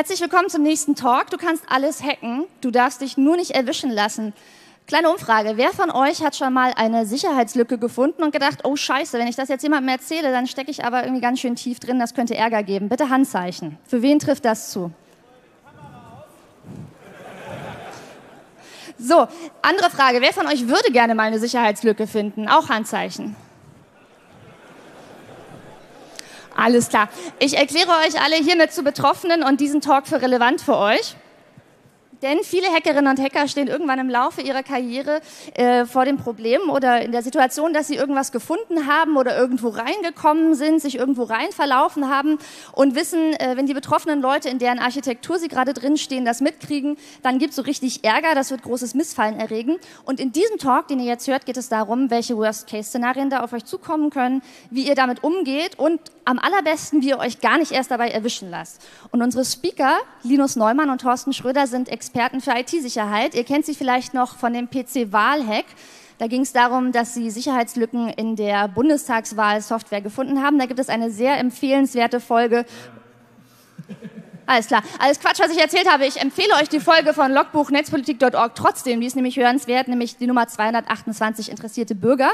Herzlich willkommen zum nächsten Talk. Du kannst alles hacken, du darfst dich nur nicht erwischen lassen. Kleine Umfrage. Wer von euch hat schon mal eine Sicherheitslücke gefunden und gedacht, oh scheiße, wenn ich das jetzt jemandem erzähle, dann stecke ich aber irgendwie ganz schön tief drin, das könnte Ärger geben. Bitte Handzeichen. Für wen trifft das zu? So, andere Frage. Wer von euch würde gerne mal eine Sicherheitslücke finden? Auch Handzeichen. Alles klar. Ich erkläre euch alle hiermit zu Betroffenen und diesen Talk für relevant für euch. Denn viele Hackerinnen und Hacker stehen irgendwann im Laufe ihrer Karriere äh, vor dem Problem oder in der Situation, dass sie irgendwas gefunden haben oder irgendwo reingekommen sind, sich irgendwo rein verlaufen haben und wissen, äh, wenn die betroffenen Leute, in deren Architektur sie gerade drinstehen, das mitkriegen, dann gibt es so richtig Ärger, das wird großes Missfallen erregen. Und in diesem Talk, den ihr jetzt hört, geht es darum, welche Worst-Case-Szenarien da auf euch zukommen können, wie ihr damit umgeht und am allerbesten, wie ihr euch gar nicht erst dabei erwischen lasst. Und unsere Speaker, Linus Neumann und Thorsten Schröder, sind Experten für IT-Sicherheit. Ihr kennt sie vielleicht noch von dem PC-Wahlhack. Da ging es darum, dass sie Sicherheitslücken in der Bundestagswahlsoftware gefunden haben. Da gibt es eine sehr empfehlenswerte Folge. Alles klar. Alles Quatsch, was ich erzählt habe. Ich empfehle euch die Folge von logbuchnetzpolitik.org trotzdem. Die ist nämlich hörenswert, nämlich die Nummer 228 interessierte Bürger.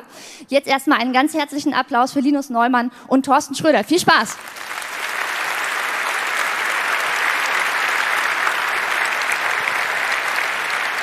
Jetzt erstmal einen ganz herzlichen Applaus für Linus Neumann und Thorsten Schröder. Viel Spaß!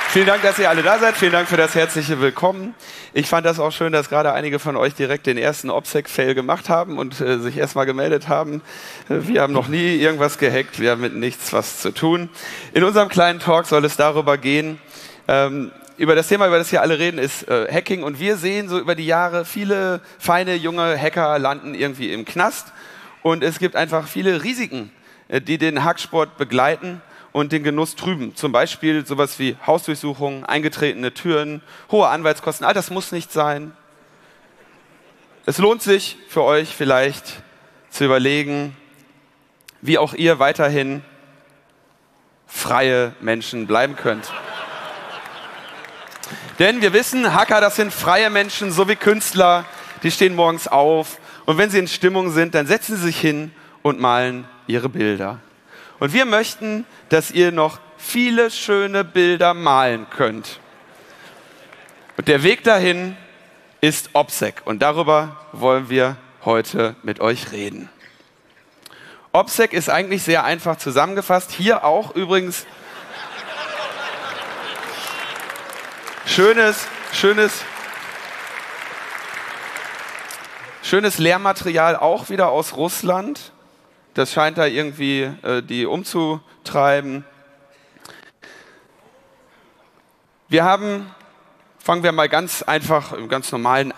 Vielen Dank, dass ihr alle da seid. Vielen Dank für das herzliche Willkommen. Ich fand das auch schön, dass gerade einige von euch direkt den ersten OPSEC-Fail gemacht haben und äh, sich erstmal gemeldet haben. Äh, wir haben noch nie irgendwas gehackt. Wir haben mit nichts was zu tun. In unserem kleinen Talk soll es darüber gehen, ähm, über das Thema, über das hier alle reden, ist äh, Hacking. Und wir sehen so über die Jahre, viele feine junge Hacker landen irgendwie im Knast. Und es gibt einfach viele Risiken, äh, die den Hacksport begleiten und den Genuss trüben. Zum Beispiel sowas wie Hausdurchsuchungen, eingetretene Türen, hohe Anwaltskosten. All das muss nicht sein. Es lohnt sich für euch vielleicht zu überlegen, wie auch ihr weiterhin freie Menschen bleiben könnt. Denn wir wissen, Hacker, das sind freie Menschen, so wie Künstler, die stehen morgens auf und wenn sie in Stimmung sind, dann setzen sie sich hin und malen ihre Bilder. Und wir möchten, dass ihr noch viele schöne Bilder malen könnt. Und der Weg dahin ist OPSEC. Und darüber wollen wir heute mit euch reden. OPSEC ist eigentlich sehr einfach zusammengefasst. Hier auch übrigens schönes, schönes, schönes Lehrmaterial auch wieder aus Russland. Das scheint da irgendwie äh, die umzutreiben. Wir haben, fangen wir mal ganz einfach, im ganz normalen,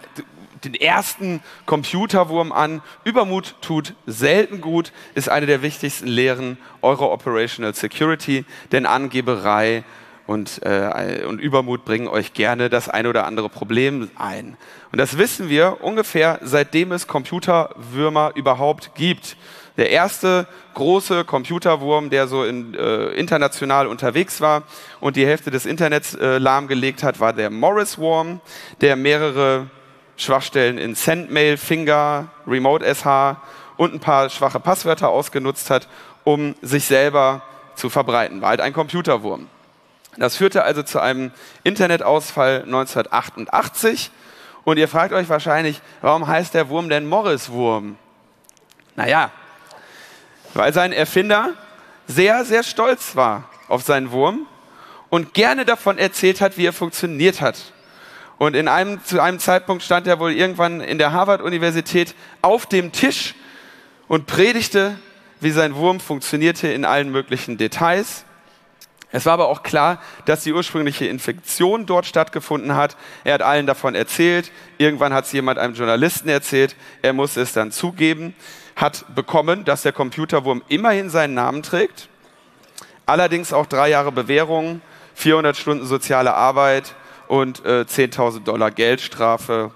den ersten Computerwurm an. Übermut tut selten gut, ist eine der wichtigsten Lehren eurer Operational Security, denn Angeberei und, äh, und Übermut bringen euch gerne das ein oder andere Problem ein. Und das wissen wir ungefähr seitdem es Computerwürmer überhaupt gibt. Der erste große Computerwurm, der so in, äh, international unterwegs war und die Hälfte des Internets äh, lahmgelegt hat, war der Morris Worm, der mehrere Schwachstellen in Sendmail, Finger, Remote SH und ein paar schwache Passwörter ausgenutzt hat, um sich selber zu verbreiten. War halt ein Computerwurm. Das führte also zu einem Internetausfall 1988. Und ihr fragt euch wahrscheinlich, warum heißt der Wurm denn Morris-Wurm? Naja, weil sein Erfinder sehr, sehr stolz war auf seinen Wurm und gerne davon erzählt hat, wie er funktioniert hat. Und in einem, zu einem Zeitpunkt stand er wohl irgendwann in der Harvard-Universität auf dem Tisch und predigte, wie sein Wurm funktionierte in allen möglichen Details. Es war aber auch klar, dass die ursprüngliche Infektion dort stattgefunden hat. Er hat allen davon erzählt. Irgendwann hat es jemand einem Journalisten erzählt. Er musste es dann zugeben hat bekommen, dass der Computerwurm immerhin seinen Namen trägt, allerdings auch drei Jahre Bewährung, 400 Stunden soziale Arbeit und äh, 10.000 Dollar Geldstrafe.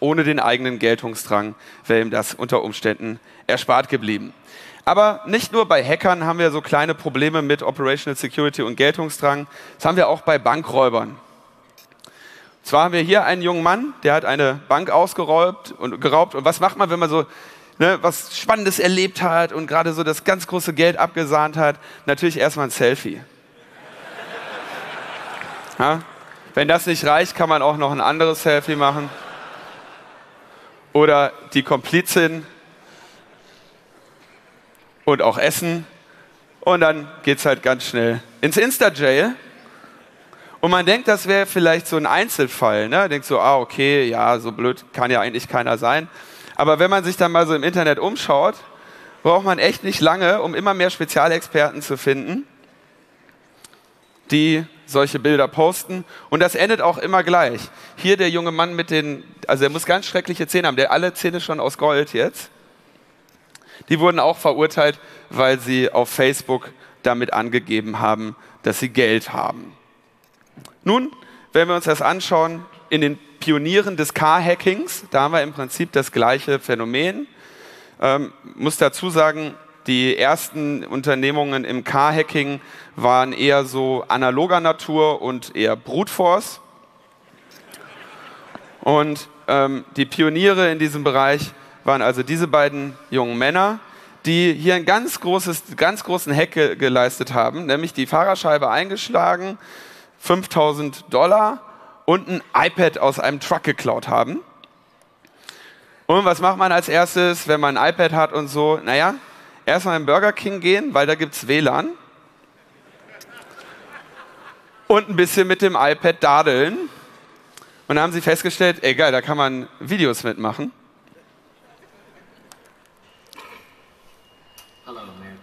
Ohne den eigenen Geltungsdrang wäre ihm das unter Umständen erspart geblieben. Aber nicht nur bei Hackern haben wir so kleine Probleme mit Operational Security und Geltungsdrang, das haben wir auch bei Bankräubern. Zwar haben wir hier einen jungen Mann, der hat eine Bank ausgeraubt und geraubt. Und was macht man, wenn man so ne, was Spannendes erlebt hat und gerade so das ganz große Geld abgesahnt hat, natürlich erstmal ein Selfie. Ja? Wenn das nicht reicht, kann man auch noch ein anderes Selfie machen. Oder die Komplizin und auch essen. Und dann geht es halt ganz schnell ins Insta-Jail. Und man denkt, das wäre vielleicht so ein Einzelfall. Ne? Denkt so, ah, okay, ja, so blöd kann ja eigentlich keiner sein. Aber wenn man sich dann mal so im Internet umschaut, braucht man echt nicht lange, um immer mehr Spezialexperten zu finden, die solche Bilder posten. Und das endet auch immer gleich. Hier der junge Mann mit den, also er muss ganz schreckliche Zähne haben, der alle Zähne schon aus Gold jetzt. Die wurden auch verurteilt, weil sie auf Facebook damit angegeben haben, dass sie Geld haben. Nun, wenn wir uns das anschauen, in den Pionieren des Car-Hackings, da haben wir im Prinzip das gleiche Phänomen. Ähm, muss dazu sagen, die ersten Unternehmungen im Car-Hacking waren eher so analoger Natur und eher Brute Force. Und ähm, die Pioniere in diesem Bereich waren also diese beiden jungen Männer, die hier einen ganz, großes, ganz großen Hack ge geleistet haben, nämlich die Fahrerscheibe eingeschlagen, 5000 Dollar und ein iPad aus einem Truck geklaut haben. Und was macht man als erstes, wenn man ein iPad hat und so? Naja, erstmal in Burger King gehen, weil da gibt es WLAN. Und ein bisschen mit dem iPad dadeln. Und dann haben sie festgestellt, ey geil, da kann man Videos mitmachen. Hello, America.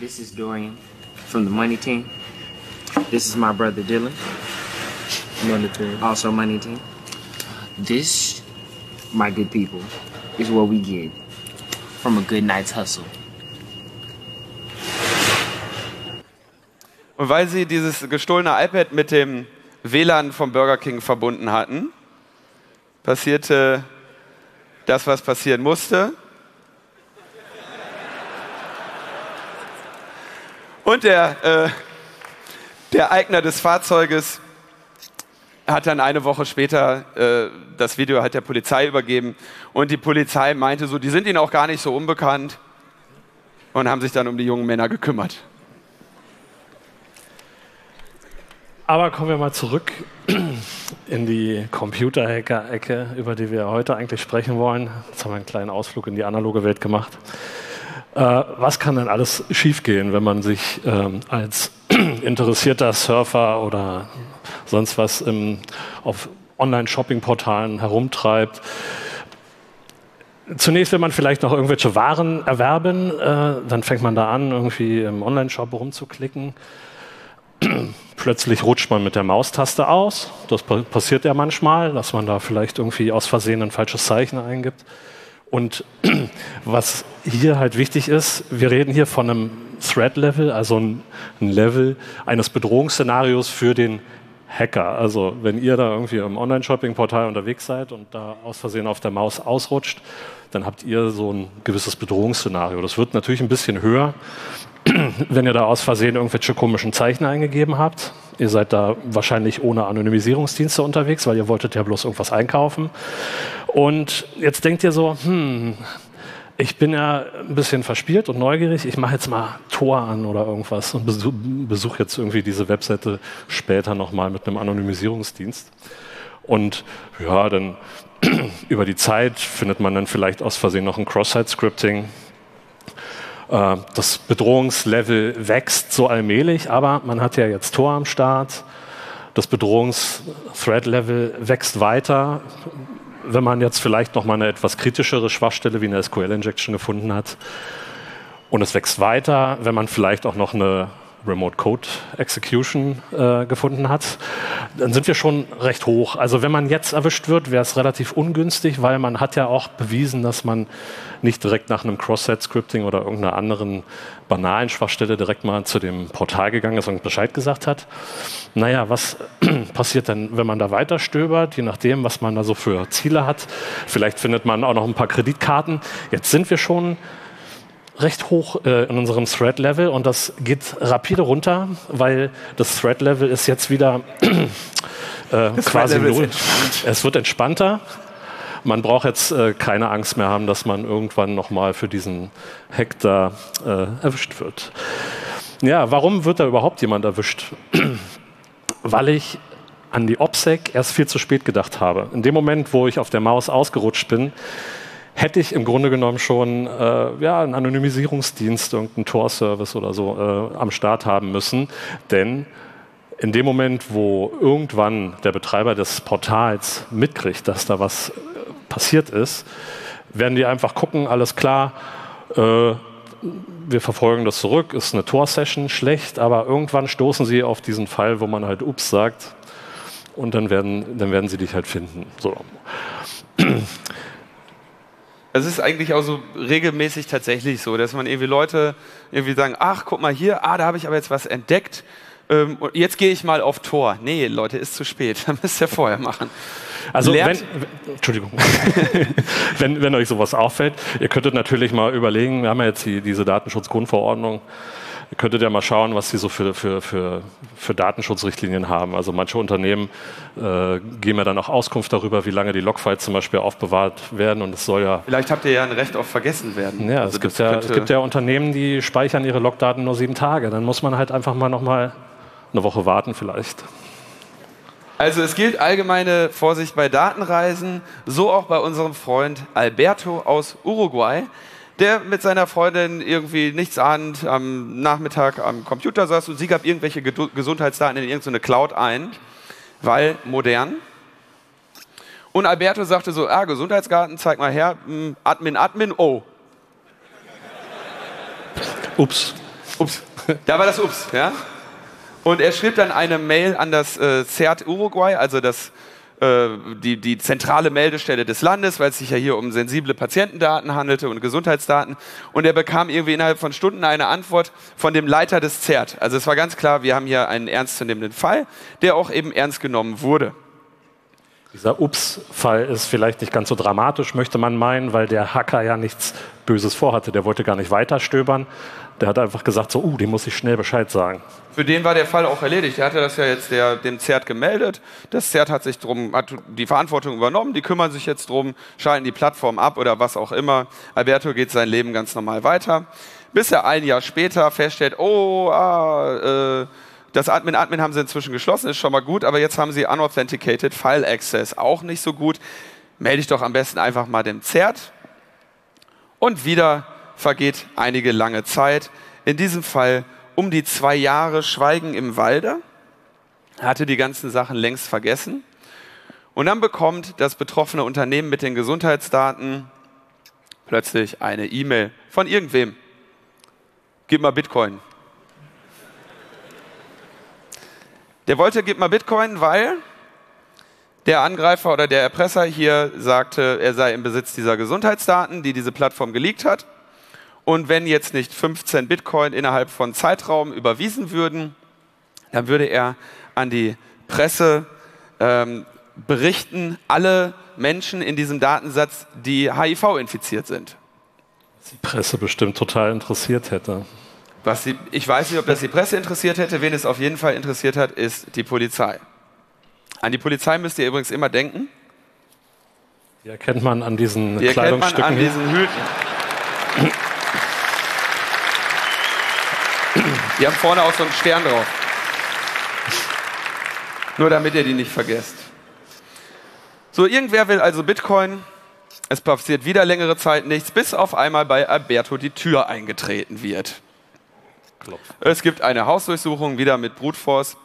This is Dorian from the Money Team. This is my brother Dylan. Money Team. Also Money Team. This, my good people, is what we get from a good night's hustle. Und weil sie dieses gestohlene iPad mit dem WLAN vom Burger King verbunden hatten, passierte das, was passieren musste. Und der, äh, der Eigner des Fahrzeuges hat dann eine Woche später äh, das Video halt der Polizei übergeben und die Polizei meinte so, die sind ihnen auch gar nicht so unbekannt und haben sich dann um die jungen Männer gekümmert. Aber kommen wir mal zurück in die Computerhacker-Ecke, über die wir heute eigentlich sprechen wollen. Jetzt haben wir einen kleinen Ausflug in die analoge Welt gemacht. Äh, was kann denn alles schiefgehen, wenn man sich ähm, als interessierter Surfer oder sonst was im, auf Online-Shopping-Portalen herumtreibt? Zunächst will man vielleicht noch irgendwelche Waren erwerben, äh, dann fängt man da an, irgendwie im Online-Shop rumzuklicken. Plötzlich rutscht man mit der Maustaste aus. Das passiert ja manchmal, dass man da vielleicht irgendwie aus Versehen ein falsches Zeichen eingibt. Und was hier halt wichtig ist, wir reden hier von einem Threat-Level, also ein, Level eines Bedrohungsszenarios für den Hacker. Also wenn ihr da irgendwie im Online-Shopping-Portal unterwegs seid und da aus Versehen auf der Maus ausrutscht, dann habt ihr so ein gewisses Bedrohungsszenario. Das wird natürlich ein bisschen höher, wenn ihr da aus Versehen irgendwelche komischen Zeichen eingegeben habt. Ihr seid da wahrscheinlich ohne Anonymisierungsdienste unterwegs, weil ihr wolltet ja bloß irgendwas einkaufen. Und jetzt denkt ihr so, hm, ich bin ja ein bisschen verspielt und neugierig. Ich mache jetzt mal Tor an oder irgendwas und besuche besuch jetzt irgendwie diese Webseite später nochmal mit einem Anonymisierungsdienst. Und ja, dann über die Zeit findet man dann vielleicht aus Versehen noch ein Cross-Site-Scripting. Äh, das Bedrohungslevel wächst so allmählich, aber man hat ja jetzt Tor am Start. Das Bedrohungs-Threat-Level wächst weiter wenn man jetzt vielleicht noch mal eine etwas kritischere Schwachstelle wie eine SQL-Injection gefunden hat. Und es wächst weiter, wenn man vielleicht auch noch eine Remote Code Execution äh, gefunden hat, dann sind wir schon recht hoch. Also wenn man jetzt erwischt wird, wäre es relativ ungünstig, weil man hat ja auch bewiesen, dass man nicht direkt nach einem Cross-Site-Scripting oder irgendeiner anderen banalen Schwachstelle direkt mal zu dem Portal gegangen ist und Bescheid gesagt hat. Naja, was passiert denn, wenn man da weiter stöbert, je nachdem, was man da so für Ziele hat? Vielleicht findet man auch noch ein paar Kreditkarten. Jetzt sind wir schon recht hoch äh, in unserem Thread-Level und das geht rapide runter, weil das Thread-Level ist jetzt wieder äh, quasi null. Es wird entspannter man braucht jetzt äh, keine Angst mehr haben, dass man irgendwann nochmal für diesen Hack da äh, erwischt wird. Ja, warum wird da überhaupt jemand erwischt? Weil ich an die OPSEC erst viel zu spät gedacht habe. In dem Moment, wo ich auf der Maus ausgerutscht bin, hätte ich im Grunde genommen schon äh, ja, einen Anonymisierungsdienst, irgendeinen Tor-Service oder so äh, am Start haben müssen. Denn in dem Moment, wo irgendwann der Betreiber des Portals mitkriegt, dass da was äh, passiert ist, werden die einfach gucken, alles klar, äh, wir verfolgen das zurück, ist eine Tor-Session schlecht, aber irgendwann stoßen sie auf diesen Fall, wo man halt Ups sagt und dann werden, dann werden sie dich halt finden. So. Es ist eigentlich auch so regelmäßig tatsächlich so, dass man irgendwie Leute irgendwie sagen, ach, guck mal hier, ah, da habe ich aber jetzt was entdeckt. Ähm, jetzt gehe ich mal auf Tor. Nee, Leute, ist zu spät. Dann müsst ihr vorher machen. Also wenn, Entschuldigung, wenn, wenn euch sowas auffällt, ihr könntet natürlich mal überlegen, wir haben ja jetzt die, diese Datenschutzgrundverordnung, Ihr könntet ja mal schauen, was sie so für, für, für, für Datenschutzrichtlinien haben. Also manche Unternehmen äh, geben ja dann auch Auskunft darüber, wie lange die Logfiles zum Beispiel aufbewahrt werden. Und es soll ja. Vielleicht habt ihr ja ein Recht auf Vergessen werden. Ja, also es, gibt ja es gibt ja Unternehmen, die speichern ihre Logdaten nur sieben Tage. Dann muss man halt einfach mal noch mal eine Woche warten vielleicht. Also es gilt allgemeine Vorsicht bei Datenreisen, so auch bei unserem Freund Alberto aus Uruguay der mit seiner Freundin irgendwie nichts ahnt am Nachmittag am Computer saß und sie gab irgendwelche Gesundheitsdaten in irgendeine Cloud ein, weil modern. Und Alberto sagte so, ah, Gesundheitsdaten, zeig mal her, hm, Admin, Admin, oh. Ups. Ups. Da war das Ups, ja. Und er schrieb dann eine Mail an das äh, CERT Uruguay, also das die, die zentrale Meldestelle des Landes, weil es sich ja hier um sensible Patientendaten handelte und Gesundheitsdaten. Und er bekam irgendwie innerhalb von Stunden eine Antwort von dem Leiter des ZERT. Also es war ganz klar, wir haben hier einen ernstzunehmenden Fall, der auch eben ernst genommen wurde. Dieser Ups-Fall ist vielleicht nicht ganz so dramatisch, möchte man meinen, weil der Hacker ja nichts Böses vorhatte. Der wollte gar nicht weiter stöbern. Der hat einfach gesagt, so, uh, dem muss ich schnell Bescheid sagen. Für den war der Fall auch erledigt. Der hatte das ja jetzt der, dem ZERT gemeldet. Das ZERT hat sich drum, hat die Verantwortung übernommen. Die kümmern sich jetzt drum, schalten die Plattform ab oder was auch immer. Alberto geht sein Leben ganz normal weiter. Bis er ein Jahr später feststellt, oh, ah, äh, das Admin Admin haben sie inzwischen geschlossen, ist schon mal gut, aber jetzt haben sie unauthenticated File Access, auch nicht so gut. Melde ich doch am besten einfach mal dem ZERT. Und wieder vergeht einige lange Zeit. In diesem Fall um die zwei Jahre Schweigen im Walde. Hatte die ganzen Sachen längst vergessen. Und dann bekommt das betroffene Unternehmen mit den Gesundheitsdaten plötzlich eine E-Mail von irgendwem. Gib mal Bitcoin. Der wollte, gib mal Bitcoin, weil der Angreifer oder der Erpresser hier sagte, er sei im Besitz dieser Gesundheitsdaten, die diese Plattform geleakt hat. Und wenn jetzt nicht 15 Bitcoin innerhalb von Zeitraum überwiesen würden, dann würde er an die Presse ähm, berichten, alle Menschen in diesem Datensatz, die HIV infiziert sind. Die Presse bestimmt total interessiert hätte. Was die, ich weiß nicht, ob das die Presse interessiert hätte. Wen es auf jeden Fall interessiert hat, ist die Polizei. An die Polizei müsst ihr übrigens immer denken. Die erkennt man an diesen die Kleidungsstücken. an diesen Hüten. Die haben vorne auch so einen Stern drauf. Nur damit ihr die nicht vergesst. So, irgendwer will also Bitcoin. Es passiert wieder längere Zeit nichts, bis auf einmal bei Alberto die Tür eingetreten wird. Klopf. Es gibt eine Hausdurchsuchung, wieder mit Brute Force.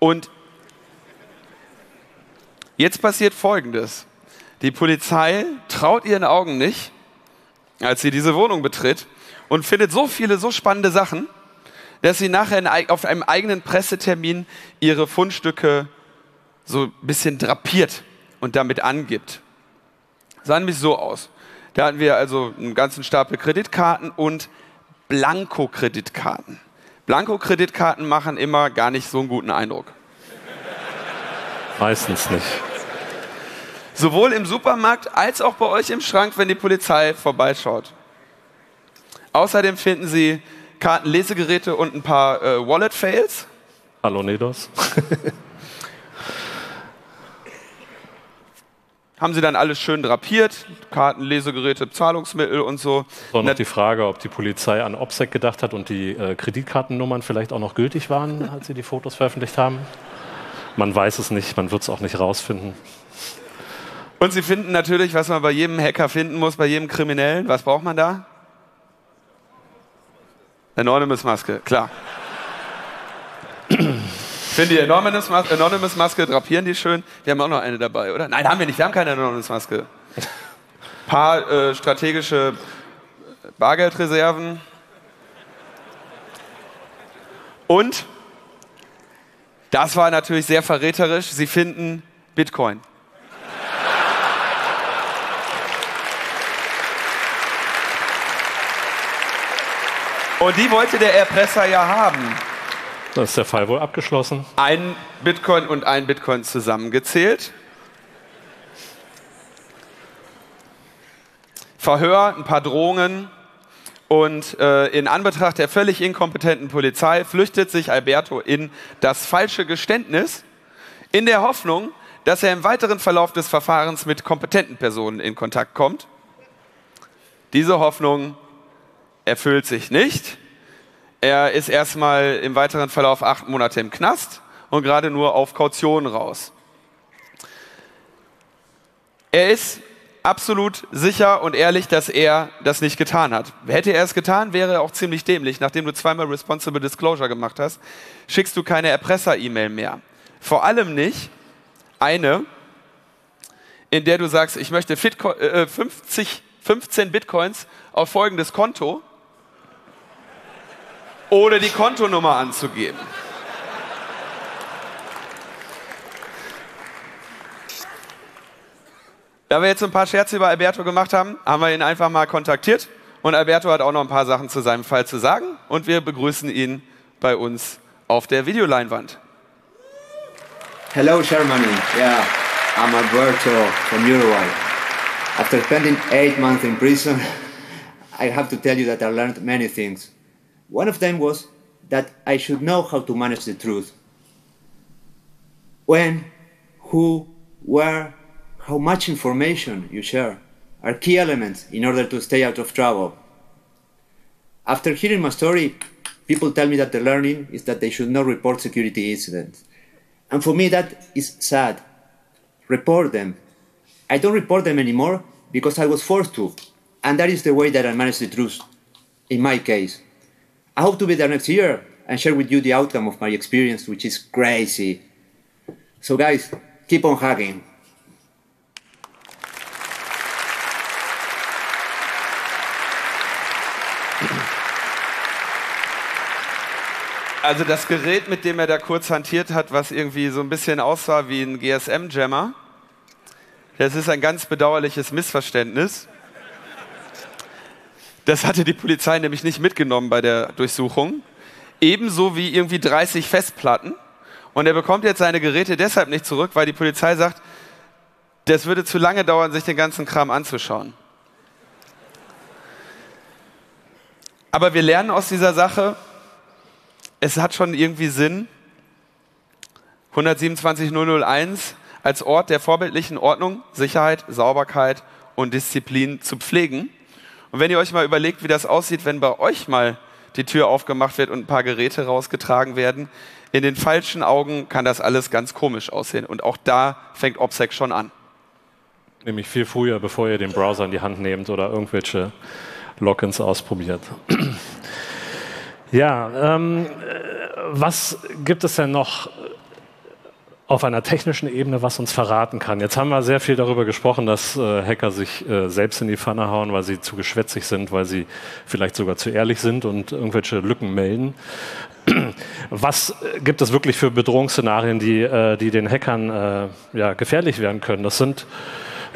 Und jetzt passiert Folgendes. Die Polizei traut ihren Augen nicht, als sie diese Wohnung betritt und findet so viele, so spannende Sachen, dass sie nachher auf einem eigenen Pressetermin ihre Fundstücke so ein bisschen drapiert und damit angibt. Sah nämlich so aus. Da hatten wir also einen ganzen Stapel Kreditkarten und Blanko-Kreditkarten. Blanko-Kreditkarten machen immer gar nicht so einen guten Eindruck. Meistens nicht. Sowohl im Supermarkt als auch bei euch im Schrank, wenn die Polizei vorbeischaut. Außerdem finden Sie Kartenlesegeräte und ein paar äh, Wallet-Fails. Hallo Nedos. haben sie dann alles schön drapiert, Karten, Lesegeräte, Zahlungsmittel und so. So noch die Frage, ob die Polizei an OPSEC gedacht hat und die äh, Kreditkartennummern vielleicht auch noch gültig waren, als sie die Fotos veröffentlicht haben. Man weiß es nicht, man wird es auch nicht rausfinden. Und sie finden natürlich, was man bei jedem Hacker finden muss, bei jedem Kriminellen. Was braucht man da? Anonymous-Maske, klar. Finde die Anonymous-Maske, Anonymous drapieren die schön. Wir haben auch noch eine dabei, oder? Nein, haben wir nicht. Wir haben keine Anonymous-Maske. Paar äh, strategische Bargeldreserven. Und, das war natürlich sehr verräterisch, sie finden Bitcoin. Und die wollte der Erpresser ja haben. Da ist der Fall wohl abgeschlossen. Ein Bitcoin und ein Bitcoin zusammengezählt. Verhör, ein paar Drohungen. Und äh, in Anbetracht der völlig inkompetenten Polizei flüchtet sich Alberto in das falsche Geständnis, in der Hoffnung, dass er im weiteren Verlauf des Verfahrens mit kompetenten Personen in Kontakt kommt. Diese Hoffnung erfüllt sich nicht. Er ist erstmal im weiteren Verlauf acht Monate im Knast und gerade nur auf Kaution raus. Er ist absolut sicher und ehrlich, dass er das nicht getan hat. Hätte er es getan, wäre er auch ziemlich dämlich. Nachdem du zweimal Responsible Disclosure gemacht hast, schickst du keine Erpresser-E-Mail mehr. Vor allem nicht eine, in der du sagst, ich möchte 50, 15 äh, Bitcoins auf folgendes Konto ohne die Kontonummer anzugeben. Da wir jetzt ein paar Scherze über Alberto gemacht haben, haben wir ihn einfach mal kontaktiert. Und Alberto hat auch noch ein paar Sachen zu seinem Fall zu sagen. Und wir begrüßen ihn bei uns auf der Videoleinwand. Hello, Germany. Yeah, I'm Alberto from Uruguay. After spending eight months in prison, I have to tell you that I learned many things. One of them was that I should know how to manage the truth. When, who, where, how much information you share are key elements in order to stay out of trouble. After hearing my story, people tell me that the learning is that they should not report security incidents. And for me, that is sad. Report them. I don't report them anymore because I was forced to. And that is the way that I manage the truth in my case. I hope to be there next year and share with you the outcome of my experience, which is crazy. So, guys, keep on hugging. Also das Gerät, mit dem er da kurz hantiert hat, was irgendwie so ein bisschen aussah wie ein GSM-Jammer, das ist ein ganz bedauerliches Missverständnis. Das hatte die Polizei nämlich nicht mitgenommen bei der Durchsuchung. Ebenso wie irgendwie 30 Festplatten. Und er bekommt jetzt seine Geräte deshalb nicht zurück, weil die Polizei sagt, das würde zu lange dauern, sich den ganzen Kram anzuschauen. Aber wir lernen aus dieser Sache, es hat schon irgendwie Sinn, 127001 als Ort der vorbildlichen Ordnung, Sicherheit, Sauberkeit und Disziplin zu pflegen. Und wenn ihr euch mal überlegt, wie das aussieht, wenn bei euch mal die Tür aufgemacht wird und ein paar Geräte rausgetragen werden, in den falschen Augen kann das alles ganz komisch aussehen. Und auch da fängt OPSEC schon an. Nämlich viel früher, bevor ihr den Browser in die Hand nehmt oder irgendwelche Logins ausprobiert. ja, ähm, was gibt es denn noch auf einer technischen Ebene, was uns verraten kann. Jetzt haben wir sehr viel darüber gesprochen, dass äh, Hacker sich äh, selbst in die Pfanne hauen, weil sie zu geschwätzig sind, weil sie vielleicht sogar zu ehrlich sind und irgendwelche Lücken melden. Was äh, gibt es wirklich für Bedrohungsszenarien, die, äh, die den Hackern äh, ja, gefährlich werden können? Das sind,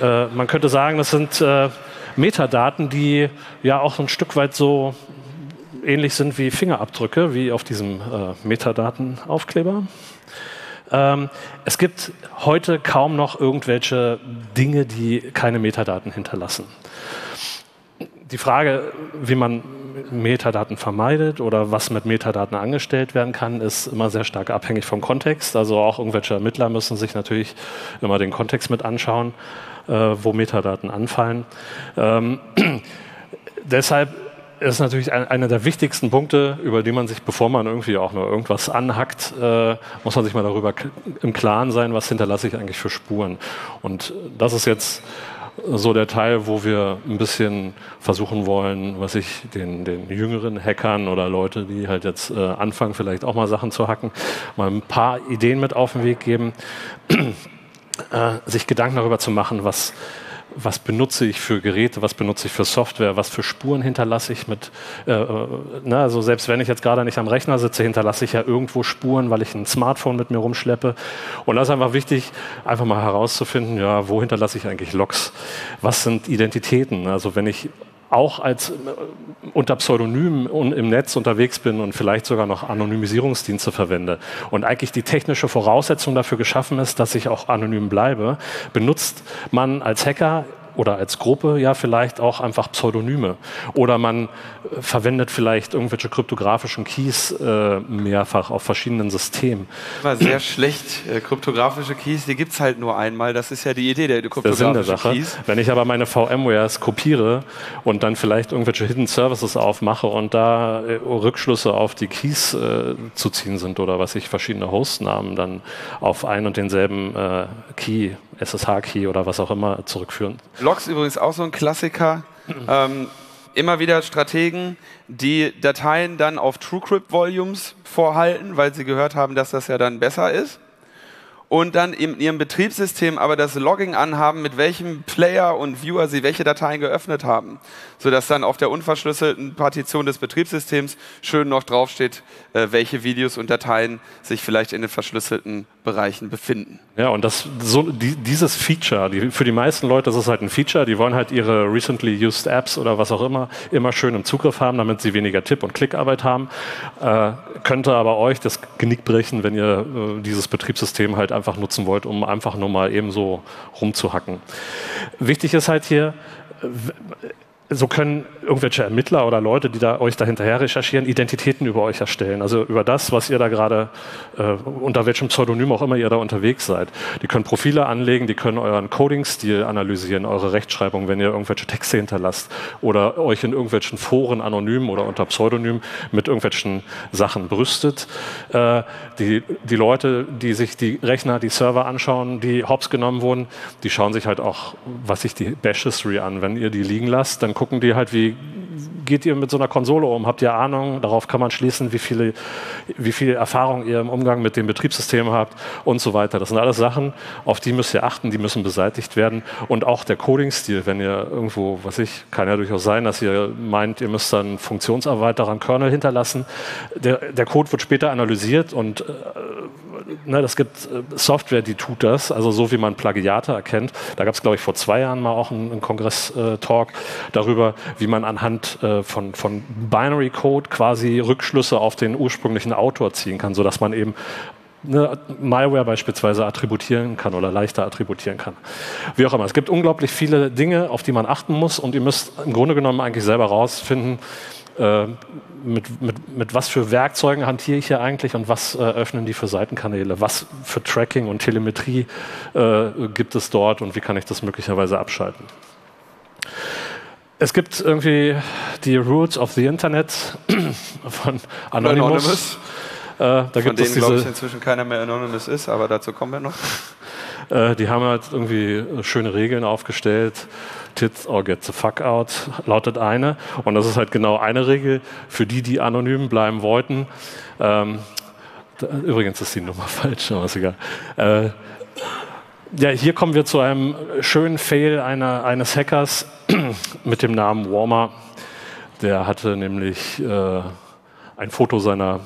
äh, man könnte sagen, das sind Metadaten, die ja auch ein Stück weit so ähnlich sind wie Fingerabdrücke, wie auf diesem Metadatenaufkleber. Ähm, es gibt heute kaum noch irgendwelche Dinge, die keine Metadaten hinterlassen. Die Frage, wie man Metadaten vermeidet oder was mit Metadaten angestellt werden kann, ist immer sehr stark abhängig vom Kontext. Also auch irgendwelche Ermittler müssen sich natürlich immer den Kontext mit anschauen, äh, wo Metadaten anfallen. Ähm, deshalb ist natürlich ein, einer der wichtigsten Punkte, über die man sich, bevor man irgendwie auch nur irgendwas anhackt, äh, muss man sich mal darüber im Klaren sein, was hinterlasse ich eigentlich für Spuren. Und das ist jetzt so der Teil, wo wir ein bisschen versuchen wollen, was ich den, den jüngeren Hackern oder Leute, die halt jetzt äh, anfangen, vielleicht auch mal Sachen zu hacken, mal ein paar Ideen mit auf den Weg geben, äh, sich Gedanken darüber zu machen, was was benutze ich für Geräte, was benutze ich für Software, was für Spuren hinterlasse ich mit, äh, äh, ne, also selbst wenn ich jetzt gerade nicht am Rechner sitze, hinterlasse ich ja irgendwo Spuren, weil ich ein Smartphone mit mir rumschleppe. Und das ist einfach wichtig, einfach mal herauszufinden, ja, wo hinterlasse ich eigentlich Logs? Was sind Identitäten? Also wenn ich auch als äh, unter Pseudonym im Netz unterwegs bin und vielleicht sogar noch Anonymisierungsdienste verwende. Und eigentlich die technische Voraussetzung dafür geschaffen ist, dass ich auch anonym bleibe, benutzt man als Hacker oder als Gruppe ja vielleicht auch einfach Pseudonyme. Oder man äh, verwendet vielleicht irgendwelche kryptografischen Keys äh, mehrfach auf verschiedenen Systemen. War sehr schlecht. Äh, kryptografische Keys, die gibt es halt nur einmal. Das ist ja die Idee der kryptografischen der Sache. Keys. Wenn ich aber meine VMwares kopiere und dann vielleicht irgendwelche Hidden Services aufmache und da äh, Rückschlüsse auf die Keys äh, zu ziehen sind oder was ich verschiedene Hostnamen dann auf ein und denselben Key SSH-Key oder was auch immer zurückführen. Logs übrigens auch so ein Klassiker. ähm, immer wieder Strategen, die Dateien dann auf TrueCrypt Volumes vorhalten, weil sie gehört haben, dass das ja dann besser ist und dann in ihrem Betriebssystem aber das Logging anhaben, mit welchem Player und Viewer sie welche Dateien geöffnet haben, sodass dann auf der unverschlüsselten Partition des Betriebssystems schön noch draufsteht, äh, welche Videos und Dateien sich vielleicht in den verschlüsselten Bereichen befinden. Ja, und das, so, die, dieses Feature, die, für die meisten Leute ist es halt ein Feature, die wollen halt ihre recently used Apps oder was auch immer immer schön im Zugriff haben, damit sie weniger Tipp- und Klickarbeit haben. Äh, könnte aber euch das Genick brechen, wenn ihr äh, dieses Betriebssystem halt einfach einfach nutzen wollt, um einfach nur mal eben so rumzuhacken. Wichtig ist halt hier, so können irgendwelche Ermittler oder Leute, die da euch dahinterher recherchieren, Identitäten über euch erstellen. Also über das, was ihr da gerade, äh, unter welchem Pseudonym auch immer ihr da unterwegs seid. Die können Profile anlegen, die können euren Coding-Stil analysieren, eure Rechtschreibung, wenn ihr irgendwelche Texte hinterlasst oder euch in irgendwelchen Foren anonym oder unter Pseudonym mit irgendwelchen Sachen brüstet. Äh, die, die Leute, die sich die Rechner, die Server anschauen, die hops genommen wurden, die schauen sich halt auch, was sich die Bash-History an. Wenn ihr die liegen lasst, dann gucken die halt, wie geht ihr mit so einer Konsole um? Habt ihr Ahnung? Darauf kann man schließen, wie, viele, wie viel Erfahrung ihr im Umgang mit dem Betriebssystem habt und so weiter. Das sind alles Sachen, auf die müsst ihr achten, die müssen beseitigt werden. Und auch der Coding-Stil, wenn ihr irgendwo, was ich, kann ja durchaus sein, dass ihr meint, ihr müsst dann Funktionserweiterer am Kernel hinterlassen. Der, der Code wird später analysiert und äh, ne, das gibt äh, Software, die tut das, also so wie man Plagiate erkennt. Da gab es, glaube ich, vor zwei Jahren mal auch einen, einen Kongress-Talk darüber, wie man anhand äh, von, von Binary Code quasi Rückschlüsse auf den ursprünglichen Autor ziehen kann, sodass man eben eine Malware beispielsweise attributieren kann oder leichter attributieren kann. Wie auch immer. Es gibt unglaublich viele Dinge, auf die man achten muss und ihr müsst im Grunde genommen eigentlich selber rausfinden, äh, mit, mit, mit was für Werkzeugen hantiere ich hier eigentlich und was äh, öffnen die für Seitenkanäle? Was für Tracking und Telemetrie äh, gibt es dort und wie kann ich das möglicherweise abschalten? Es gibt irgendwie die Rules of the Internet von Anonymous. Anonymous. Äh, da von denen, glaube ich, inzwischen keiner mehr Anonymous ist, aber dazu kommen wir noch. Äh, die haben halt irgendwie schöne Regeln aufgestellt. Tits or get the fuck out lautet eine. Und das ist halt genau eine Regel für die, die anonym bleiben wollten. Ähm, da, übrigens ist die Nummer falsch, aber ist egal. Äh, ja, hier kommen wir zu einem schönen Fail einer, eines Hackers mit dem Namen Warmer. Der hatte nämlich äh, ein Foto seiner,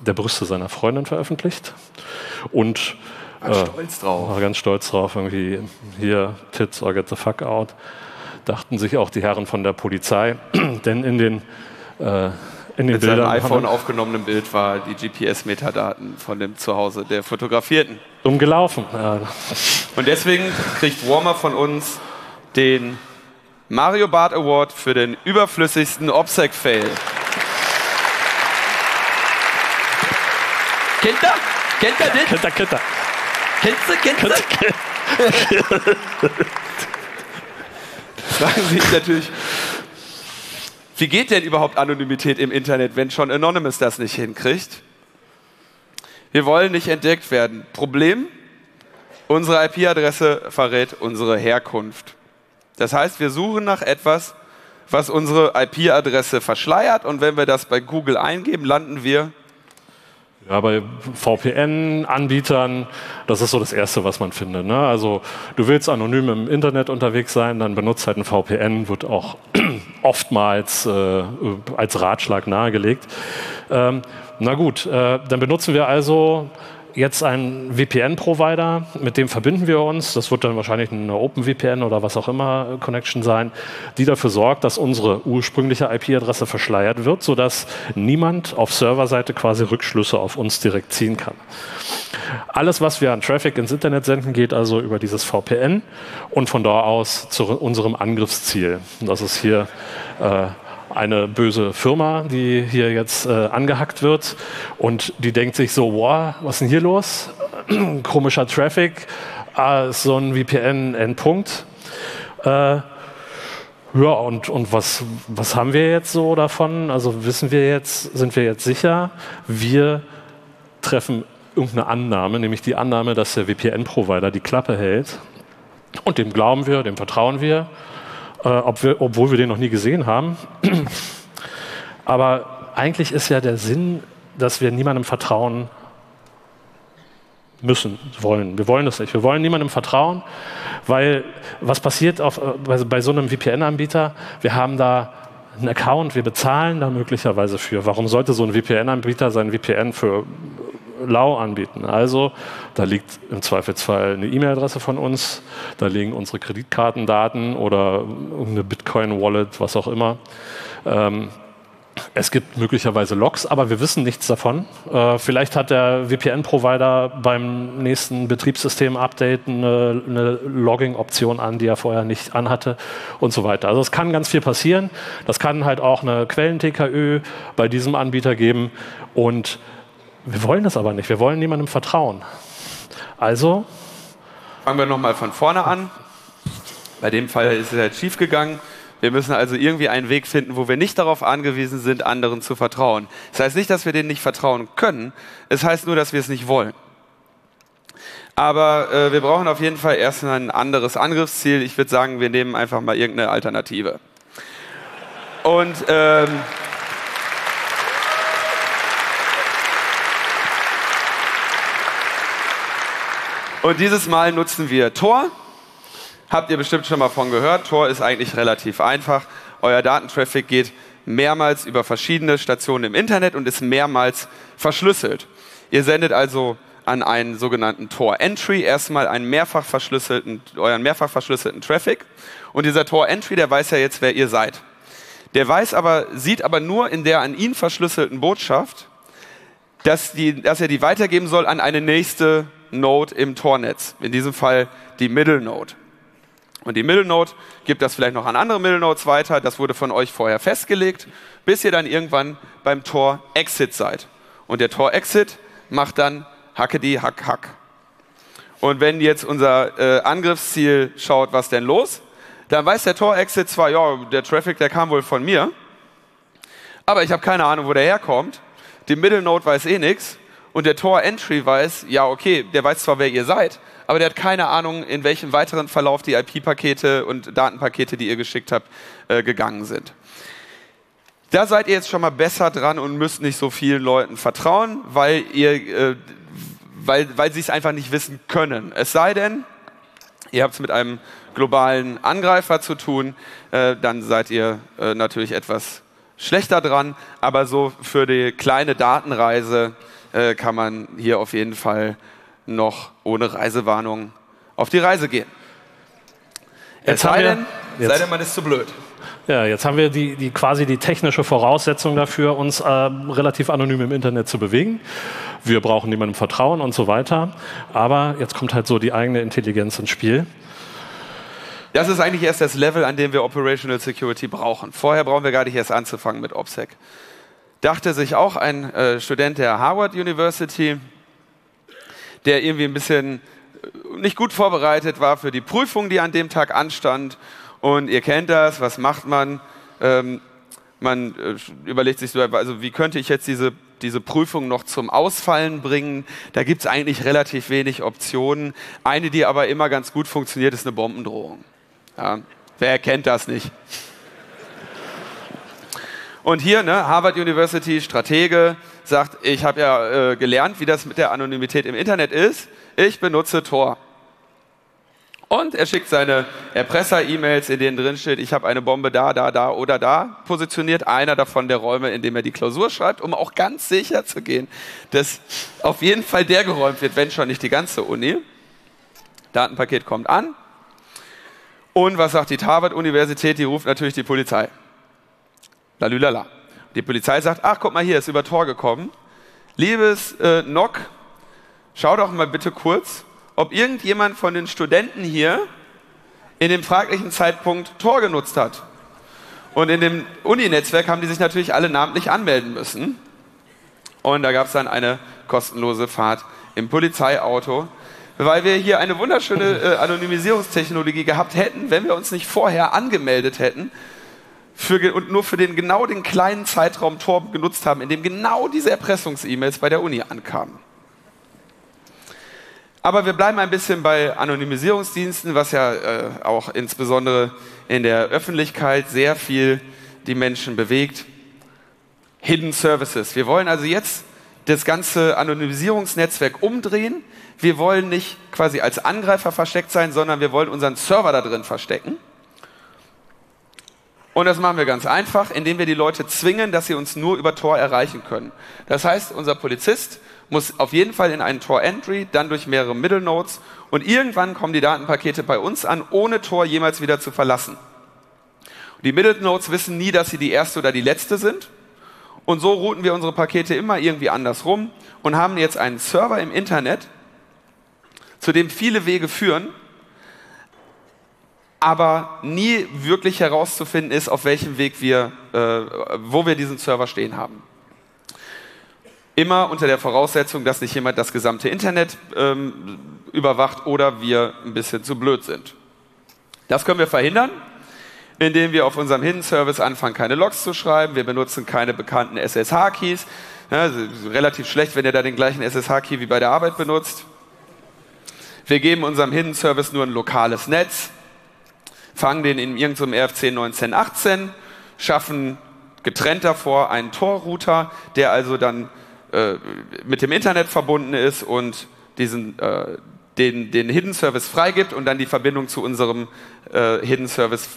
der Brüste seiner Freundin veröffentlicht und war äh, stolz drauf. War ganz stolz drauf, irgendwie hier Tits or get the fuck out dachten sich auch die Herren von der Polizei, denn in den äh, in den Mit Bildern seinem iPhone aufgenommenen Bild war die GPS-Metadaten von dem Zuhause der Fotografierten. Umgelaufen. Ja. Und deswegen kriegt Warmer von uns den Mario Bart Award für den überflüssigsten OPSEC-Fail. Kennt ihr? Kennt ihr das? Kennt ihr, kennt ihr. Kennst du, kennst du? Fragen sich natürlich, wie geht denn überhaupt Anonymität im Internet, wenn schon Anonymous das nicht hinkriegt? Wir wollen nicht entdeckt werden. Problem? Unsere IP-Adresse verrät unsere Herkunft. Das heißt, wir suchen nach etwas, was unsere IP-Adresse verschleiert und wenn wir das bei Google eingeben, landen wir Ja, bei VPN-Anbietern, das ist so das Erste, was man findet. Ne? Also du willst anonym im Internet unterwegs sein, dann benutzt halt ein VPN, wird auch oftmals äh, als Ratschlag nahegelegt. Ähm, na gut, äh, dann benutzen wir also jetzt einen VPN-Provider, mit dem verbinden wir uns. Das wird dann wahrscheinlich eine OpenVPN oder was auch immer äh, Connection sein, die dafür sorgt, dass unsere ursprüngliche IP-Adresse verschleiert wird, sodass niemand auf Serverseite quasi Rückschlüsse auf uns direkt ziehen kann. Alles, was wir an Traffic ins Internet senden, geht also über dieses VPN und von da aus zu unserem Angriffsziel. Das ist hier äh, eine böse Firma, die hier jetzt äh, angehackt wird und die denkt sich so, wow, was ist denn hier los? Komischer Traffic, ah, ist so ein VPN-Endpunkt. Äh, ja, und, und was, was haben wir jetzt so davon? Also wissen wir jetzt, sind wir jetzt sicher, wir treffen irgendeine Annahme, nämlich die Annahme, dass der VPN-Provider die Klappe hält. Und dem glauben wir, dem vertrauen wir äh, ob wir, obwohl wir den noch nie gesehen haben. Aber eigentlich ist ja der Sinn, dass wir niemandem vertrauen müssen, wollen. Wir wollen das nicht. Wir wollen niemandem vertrauen, weil was passiert auf, bei, bei so einem VPN-Anbieter? Wir haben da einen Account, wir bezahlen da möglicherweise für. Warum sollte so ein VPN-Anbieter sein VPN für lau anbieten. Also da liegt im Zweifelsfall eine E-Mail-Adresse von uns, da liegen unsere Kreditkartendaten oder eine Bitcoin-Wallet, was auch immer. Ähm, es gibt möglicherweise Logs, aber wir wissen nichts davon. Äh, vielleicht hat der VPN-Provider beim nächsten Betriebssystem-Update eine, eine Logging-Option an, die er vorher nicht anhatte und so weiter. Also es kann ganz viel passieren. Das kann halt auch eine Quellen-TKÖ bei diesem Anbieter geben und wir wollen das aber nicht. Wir wollen niemandem vertrauen. Also. Fangen wir nochmal von vorne an. Bei dem Fall ist es halt schief gegangen. Wir müssen also irgendwie einen Weg finden, wo wir nicht darauf angewiesen sind, anderen zu vertrauen. Das heißt nicht, dass wir denen nicht vertrauen können. Es heißt nur, dass wir es nicht wollen. Aber äh, wir brauchen auf jeden Fall erst ein anderes Angriffsziel. Ich würde sagen, wir nehmen einfach mal irgendeine Alternative. Und ähm, Und dieses Mal nutzen wir Tor. Habt ihr bestimmt schon mal von gehört. Tor ist eigentlich relativ einfach. Euer Datentraffic geht mehrmals über verschiedene Stationen im Internet und ist mehrmals verschlüsselt. Ihr sendet also an einen sogenannten Tor-Entry erstmal einen mehrfach verschlüsselten, euren mehrfach verschlüsselten Traffic. Und dieser Tor-Entry, der weiß ja jetzt, wer ihr seid. Der weiß aber, sieht aber nur in der an ihn verschlüsselten Botschaft, dass, die, dass er die weitergeben soll an eine nächste Node im Tornetz, in diesem Fall die Middle Node. Und die Middle Node gibt das vielleicht noch an andere Middle Nodes weiter, das wurde von euch vorher festgelegt, bis ihr dann irgendwann beim Tor Exit seid. Und der Tor Exit macht dann Hackedi Hack Hack. Und wenn jetzt unser äh, Angriffsziel schaut, was denn los, dann weiß der Tor Exit zwar, ja, der Traffic, der kam wohl von mir, aber ich habe keine Ahnung, wo der herkommt. Die Middle Node weiß eh nichts und der Tor Entry weiß, ja, okay, der weiß zwar, wer ihr seid, aber der hat keine Ahnung, in welchem weiteren Verlauf die IP-Pakete und Datenpakete, die ihr geschickt habt, äh, gegangen sind. Da seid ihr jetzt schon mal besser dran und müsst nicht so vielen Leuten vertrauen, weil ihr, äh, weil, weil sie es einfach nicht wissen können. Es sei denn, ihr habt es mit einem globalen Angreifer zu tun, äh, dann seid ihr äh, natürlich etwas schlechter dran, aber so für die kleine Datenreise äh, kann man hier auf jeden Fall noch ohne Reisewarnung auf die Reise gehen. Es sei denn, sei denn, man ist zu blöd. Ja, jetzt haben wir die, die, quasi die technische Voraussetzung dafür, uns äh, relativ anonym im Internet zu bewegen. Wir brauchen niemandem Vertrauen und so weiter. Aber jetzt kommt halt so die eigene Intelligenz ins Spiel. Das ist eigentlich erst das Level, an dem wir Operational Security brauchen. Vorher brauchen wir gar nicht erst anzufangen mit OPSEC. dachte sich auch ein äh, Student der Harvard University, der irgendwie ein bisschen äh, nicht gut vorbereitet war für die Prüfung, die an dem Tag anstand. Und ihr kennt das, was macht man? Ähm, man äh, überlegt sich so, also wie könnte ich jetzt diese, diese Prüfung noch zum Ausfallen bringen? Da gibt es eigentlich relativ wenig Optionen. Eine, die aber immer ganz gut funktioniert, ist eine Bombendrohung. Ja, wer kennt das nicht? Und hier, ne, Harvard University, Stratege, sagt, ich habe ja äh, gelernt, wie das mit der Anonymität im Internet ist. Ich benutze Tor. Und er schickt seine Erpresser-E-Mails, in denen drin steht, ich habe eine Bombe da, da, da oder da positioniert. Einer davon der Räume, in dem er die Klausur schreibt, um auch ganz sicher zu gehen, dass auf jeden Fall der geräumt wird, wenn schon nicht die ganze Uni. Datenpaket kommt an. Und was sagt die Harvard-Universität? Die ruft natürlich die Polizei. Lalülala. Die Polizei sagt, ach, guck mal hier, ist über Tor gekommen. Liebes äh, Nock, schau doch mal bitte kurz, ob irgendjemand von den Studenten hier in dem fraglichen Zeitpunkt Tor genutzt hat. Und in dem Uni-Netzwerk haben die sich natürlich alle namentlich anmelden müssen. Und da gab es dann eine kostenlose Fahrt im Polizeiauto, weil wir hier eine wunderschöne äh, Anonymisierungstechnologie gehabt hätten, wenn wir uns nicht vorher angemeldet hätten für, und nur für den genau den kleinen Zeitraum Tor genutzt haben, in dem genau diese Erpressungs-E-Mails bei der Uni ankamen. Aber wir bleiben ein bisschen bei Anonymisierungsdiensten, was ja äh, auch insbesondere in der Öffentlichkeit sehr viel die Menschen bewegt. Hidden Services. Wir wollen also jetzt das ganze Anonymisierungsnetzwerk umdrehen. Wir wollen nicht quasi als Angreifer versteckt sein, sondern wir wollen unseren Server da drin verstecken. Und das machen wir ganz einfach, indem wir die Leute zwingen, dass sie uns nur über Tor erreichen können. Das heißt, unser Polizist muss auf jeden Fall in einen Tor-Entry, dann durch mehrere Middle Nodes und irgendwann kommen die Datenpakete bei uns an, ohne Tor jemals wieder zu verlassen. Die Middle Nodes wissen nie, dass sie die erste oder die letzte sind. Und so routen wir unsere Pakete immer irgendwie andersrum und haben jetzt einen Server im Internet, zu dem viele Wege führen, aber nie wirklich herauszufinden ist, auf welchem Weg wir, äh, wo wir diesen Server stehen haben. Immer unter der Voraussetzung, dass nicht jemand das gesamte Internet ähm, überwacht oder wir ein bisschen zu blöd sind. Das können wir verhindern, indem wir auf unserem Hidden Service anfangen, keine Logs zu schreiben. Wir benutzen keine bekannten SSH-Keys. Ja, relativ schlecht, wenn ihr da den gleichen SSH-Key wie bei der Arbeit benutzt. Wir geben unserem Hidden Service nur ein lokales Netz, fangen den in irgendeinem RFC 1918, schaffen getrennt davor einen Tor-Router, der also dann äh, mit dem Internet verbunden ist und diesen, äh, den, den Hidden Service freigibt und dann die Verbindung zu unserem äh, Hidden Service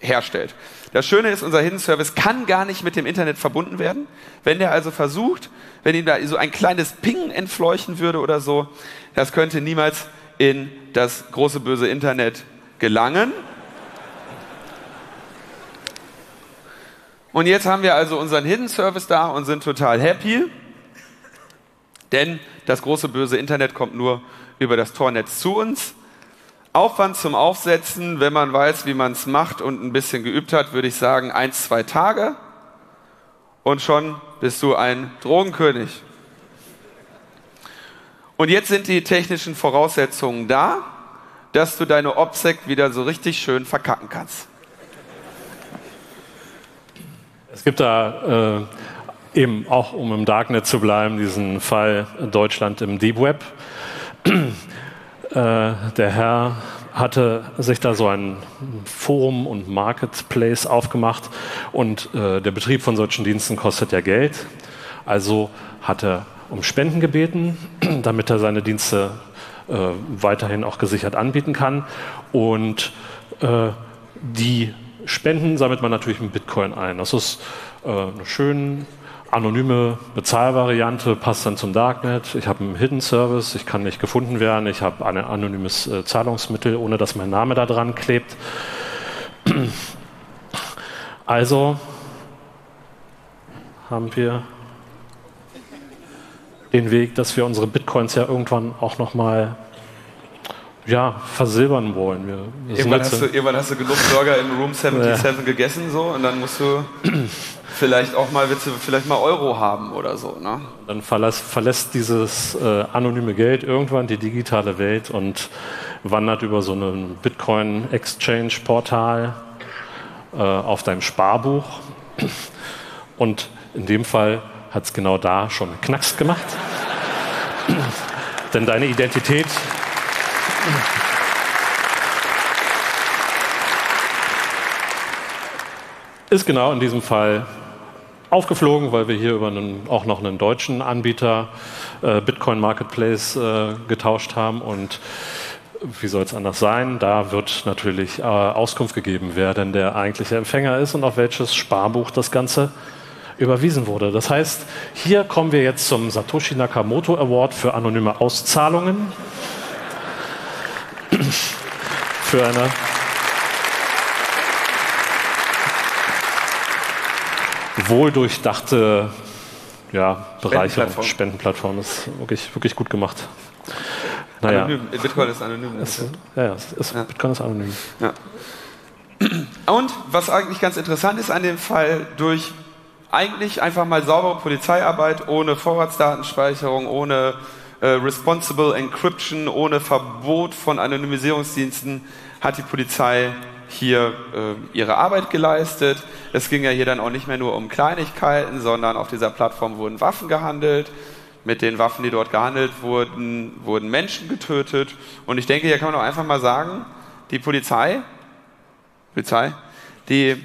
herstellt. Das Schöne ist, unser Hidden Service kann gar nicht mit dem Internet verbunden werden. Wenn der also versucht, wenn ihm da so ein kleines Ping entfleuchen würde oder so, das könnte niemals in das große böse Internet gelangen. Und jetzt haben wir also unseren Hidden Service da und sind total happy. Denn das große böse Internet kommt nur über das Tornetz zu uns. Aufwand zum Aufsetzen, wenn man weiß, wie man es macht und ein bisschen geübt hat, würde ich sagen, ein, zwei Tage. Und schon bist du ein Drogenkönig. Und jetzt sind die technischen Voraussetzungen da, dass du deine OPSEC wieder so richtig schön verkacken kannst. Es gibt da äh, eben auch, um im Darknet zu bleiben, diesen Fall Deutschland im Deep Web. Äh, der Herr hatte sich da so ein Forum und Marketplace aufgemacht und äh, der Betrieb von solchen Diensten kostet ja Geld. Also hat er um Spenden gebeten, damit er seine Dienste äh, weiterhin auch gesichert anbieten kann. Und äh, die Spenden sammelt man natürlich mit Bitcoin ein. Das ist äh, eine schöne anonyme Bezahlvariante passt dann zum Darknet. Ich habe einen Hidden Service, ich kann nicht gefunden werden. Ich habe ein anonymes äh, Zahlungsmittel, ohne dass mein Name da dran klebt. Also haben wir den Weg, dass wir unsere Bitcoins ja irgendwann auch noch mal ja, versilbern wollen. Wir, irgendwann, hast du, irgendwann hast du genug Burger im Room 77 ja. gegessen so und dann musst du vielleicht auch mal, willst du vielleicht mal Euro haben oder so. Ne? Dann verlässt, verlässt dieses äh, anonyme Geld irgendwann die digitale Welt und wandert über so ein Bitcoin-Exchange-Portal äh, auf deinem Sparbuch. Und in dem Fall hat es genau da schon Knacks gemacht. Denn deine Identität ist genau in diesem Fall aufgeflogen, weil wir hier über einen, auch noch einen deutschen Anbieter äh, Bitcoin Marketplace äh, getauscht haben und wie soll es anders sein? Da wird natürlich äh, Auskunft gegeben, wer denn der eigentliche Empfänger ist und auf welches Sparbuch das Ganze überwiesen wurde. Das heißt, hier kommen wir jetzt zum Satoshi Nakamoto Award für anonyme Auszahlungen. für eine wohldurchdachte ja, Bereicherung. Spendenplattform ist wirklich, wirklich gut gemacht. Naja. Anonym. Bitcoin ist anonym. Es, ja, es ist, ja. Bitcoin ist anonym. Ja. Und was eigentlich ganz interessant ist an dem Fall, durch eigentlich einfach mal saubere Polizeiarbeit, ohne Vorratsdatenspeicherung, ohne äh, Responsible Encryption, ohne Verbot von Anonymisierungsdiensten, hat die Polizei hier äh, ihre Arbeit geleistet. Es ging ja hier dann auch nicht mehr nur um Kleinigkeiten, sondern auf dieser Plattform wurden Waffen gehandelt. Mit den Waffen, die dort gehandelt wurden, wurden Menschen getötet. Und ich denke, hier kann man auch einfach mal sagen, die Polizei, Polizei, die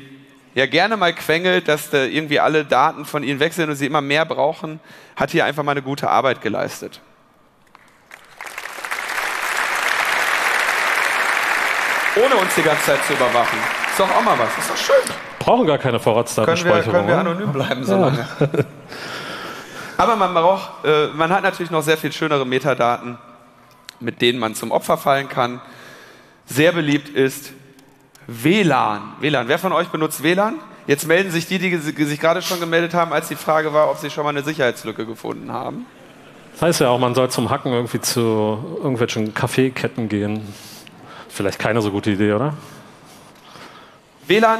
ja gerne mal quengelt, dass da irgendwie alle Daten von ihnen weg sind und sie immer mehr brauchen, hat hier einfach mal eine gute Arbeit geleistet. Ohne uns die ganze Zeit zu überwachen. Ist doch auch mal was. Ist doch schön. Brauchen gar keine Vorratsdatenspeicherung. Können wir, können wir anonym bleiben so lange. Ja. Aber man braucht, äh, man hat natürlich noch sehr viel schönere Metadaten, mit denen man zum Opfer fallen kann. Sehr beliebt ist WLAN. WLAN. Wer von euch benutzt WLAN? Jetzt melden sich die, die sich gerade schon gemeldet haben, als die Frage war, ob sie schon mal eine Sicherheitslücke gefunden haben. Das heißt ja auch, man soll zum Hacken irgendwie zu irgendwelchen Kaffeeketten gehen. Vielleicht keine so gute Idee, oder? WLAN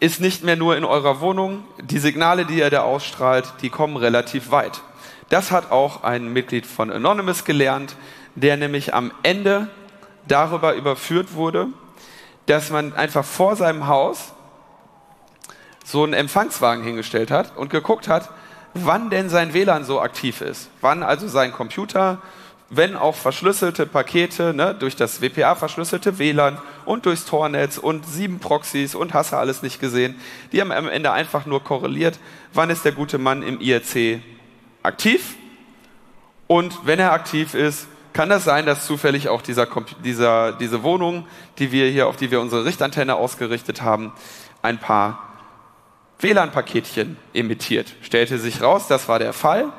ist nicht mehr nur in eurer Wohnung. Die Signale, die ihr da ausstrahlt, die kommen relativ weit. Das hat auch ein Mitglied von Anonymous gelernt, der nämlich am Ende darüber überführt wurde, dass man einfach vor seinem Haus so einen Empfangswagen hingestellt hat und geguckt hat, wann denn sein WLAN so aktiv ist. Wann also sein Computer wenn auch verschlüsselte Pakete ne, durch das WPA verschlüsselte WLAN und durchs Tornetz und sieben Proxys und hast du alles nicht gesehen, die haben am Ende einfach nur korreliert, wann ist der gute Mann im IRC aktiv und wenn er aktiv ist, kann das sein, dass zufällig auch dieser, dieser, diese Wohnung, die wir hier, auf die wir unsere Richtantenne ausgerichtet haben, ein paar WLAN-Paketchen emittiert. Stellte sich raus, das war der Fall,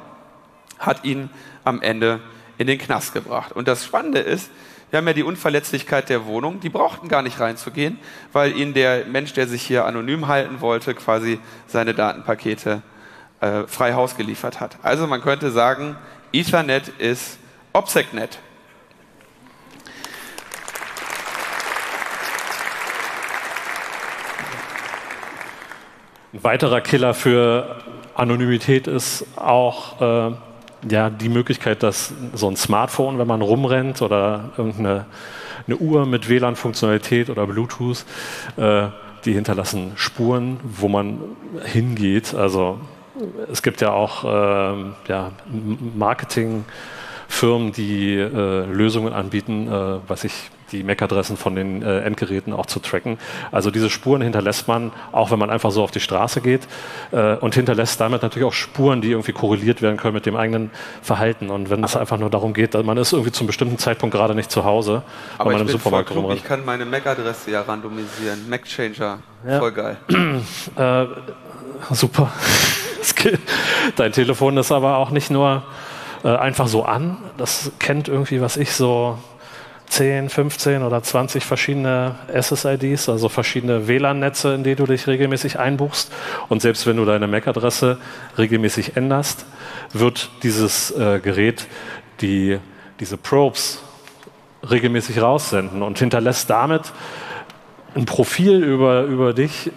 hat ihn am Ende in den Knast gebracht. Und das Spannende ist, wir haben ja die Unverletzlichkeit der Wohnung, die brauchten gar nicht reinzugehen, weil ihnen der Mensch, der sich hier anonym halten wollte, quasi seine Datenpakete äh, frei Haus geliefert hat. Also man könnte sagen, Ethernet ist OPSECnet. Ein weiterer Killer für Anonymität ist auch äh, ja, die Möglichkeit, dass so ein Smartphone, wenn man rumrennt oder irgendeine eine Uhr mit WLAN-Funktionalität oder Bluetooth, äh, die hinterlassen Spuren, wo man hingeht. Also es gibt ja auch äh, ja, Marketingfirmen, die äh, Lösungen anbieten, äh, was ich die MAC-Adressen von den äh, Endgeräten auch zu tracken. Also diese Spuren hinterlässt man, auch wenn man einfach so auf die Straße geht äh, und hinterlässt damit natürlich auch Spuren, die irgendwie korreliert werden können mit dem eigenen Verhalten. Und wenn es einfach nur darum geht, man ist irgendwie zum bestimmten Zeitpunkt gerade nicht zu Hause, aber man im Supermarkt voll klug, Ich kann meine MAC-Adresse ja randomisieren. MAC-Changer, ja. voll geil. äh, super. Dein Telefon ist aber auch nicht nur äh, einfach so an. Das kennt irgendwie, was ich so 10, 15 oder 20 verschiedene SSIDs, also verschiedene WLAN-Netze, in die du dich regelmäßig einbuchst. Und selbst wenn du deine MAC-Adresse regelmäßig änderst, wird dieses äh, Gerät die, diese Probes regelmäßig raussenden und hinterlässt damit ein Profil über, über dich, äh,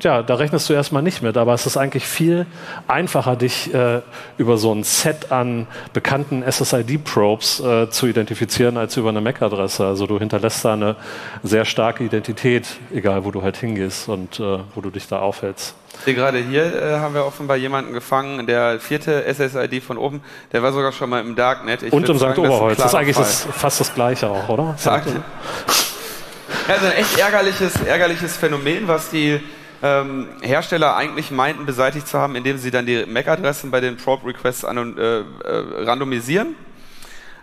ja, da rechnest du erstmal nicht mit, aber es ist eigentlich viel einfacher, dich äh, über so ein Set an bekannten SSID-Probes äh, zu identifizieren, als über eine MAC-Adresse. Also du hinterlässt da eine sehr starke Identität, egal wo du halt hingehst und äh, wo du dich da aufhältst. Gerade hier äh, haben wir offenbar jemanden gefangen, der vierte SSID von oben, der war sogar schon mal im Darknet. Ich und im St. Oberholz, das ist eigentlich das, fast das Gleiche auch, oder? Sagt, also ein echt ärgerliches, ärgerliches Phänomen, was die ähm, Hersteller eigentlich meinten, beseitigt zu haben, indem sie dann die MAC-Adressen bei den Probe-Requests äh, äh, randomisieren.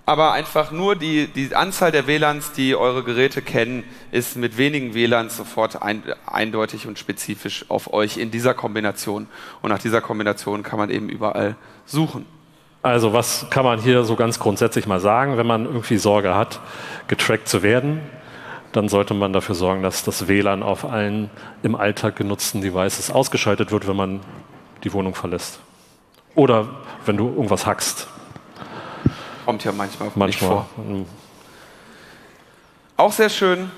Aber einfach nur die, die Anzahl der WLANs, die eure Geräte kennen, ist mit wenigen WLANs sofort ein, eindeutig und spezifisch auf euch in dieser Kombination. Und nach dieser Kombination kann man eben überall suchen. Also was kann man hier so ganz grundsätzlich mal sagen, wenn man irgendwie Sorge hat, getrackt zu werden? Dann sollte man dafür sorgen, dass das WLAN auf allen im Alltag genutzten Devices ausgeschaltet wird, wenn man die Wohnung verlässt. Oder wenn du irgendwas hackst. Kommt ja manchmal, manchmal. vor. Mhm. Auch sehr schön.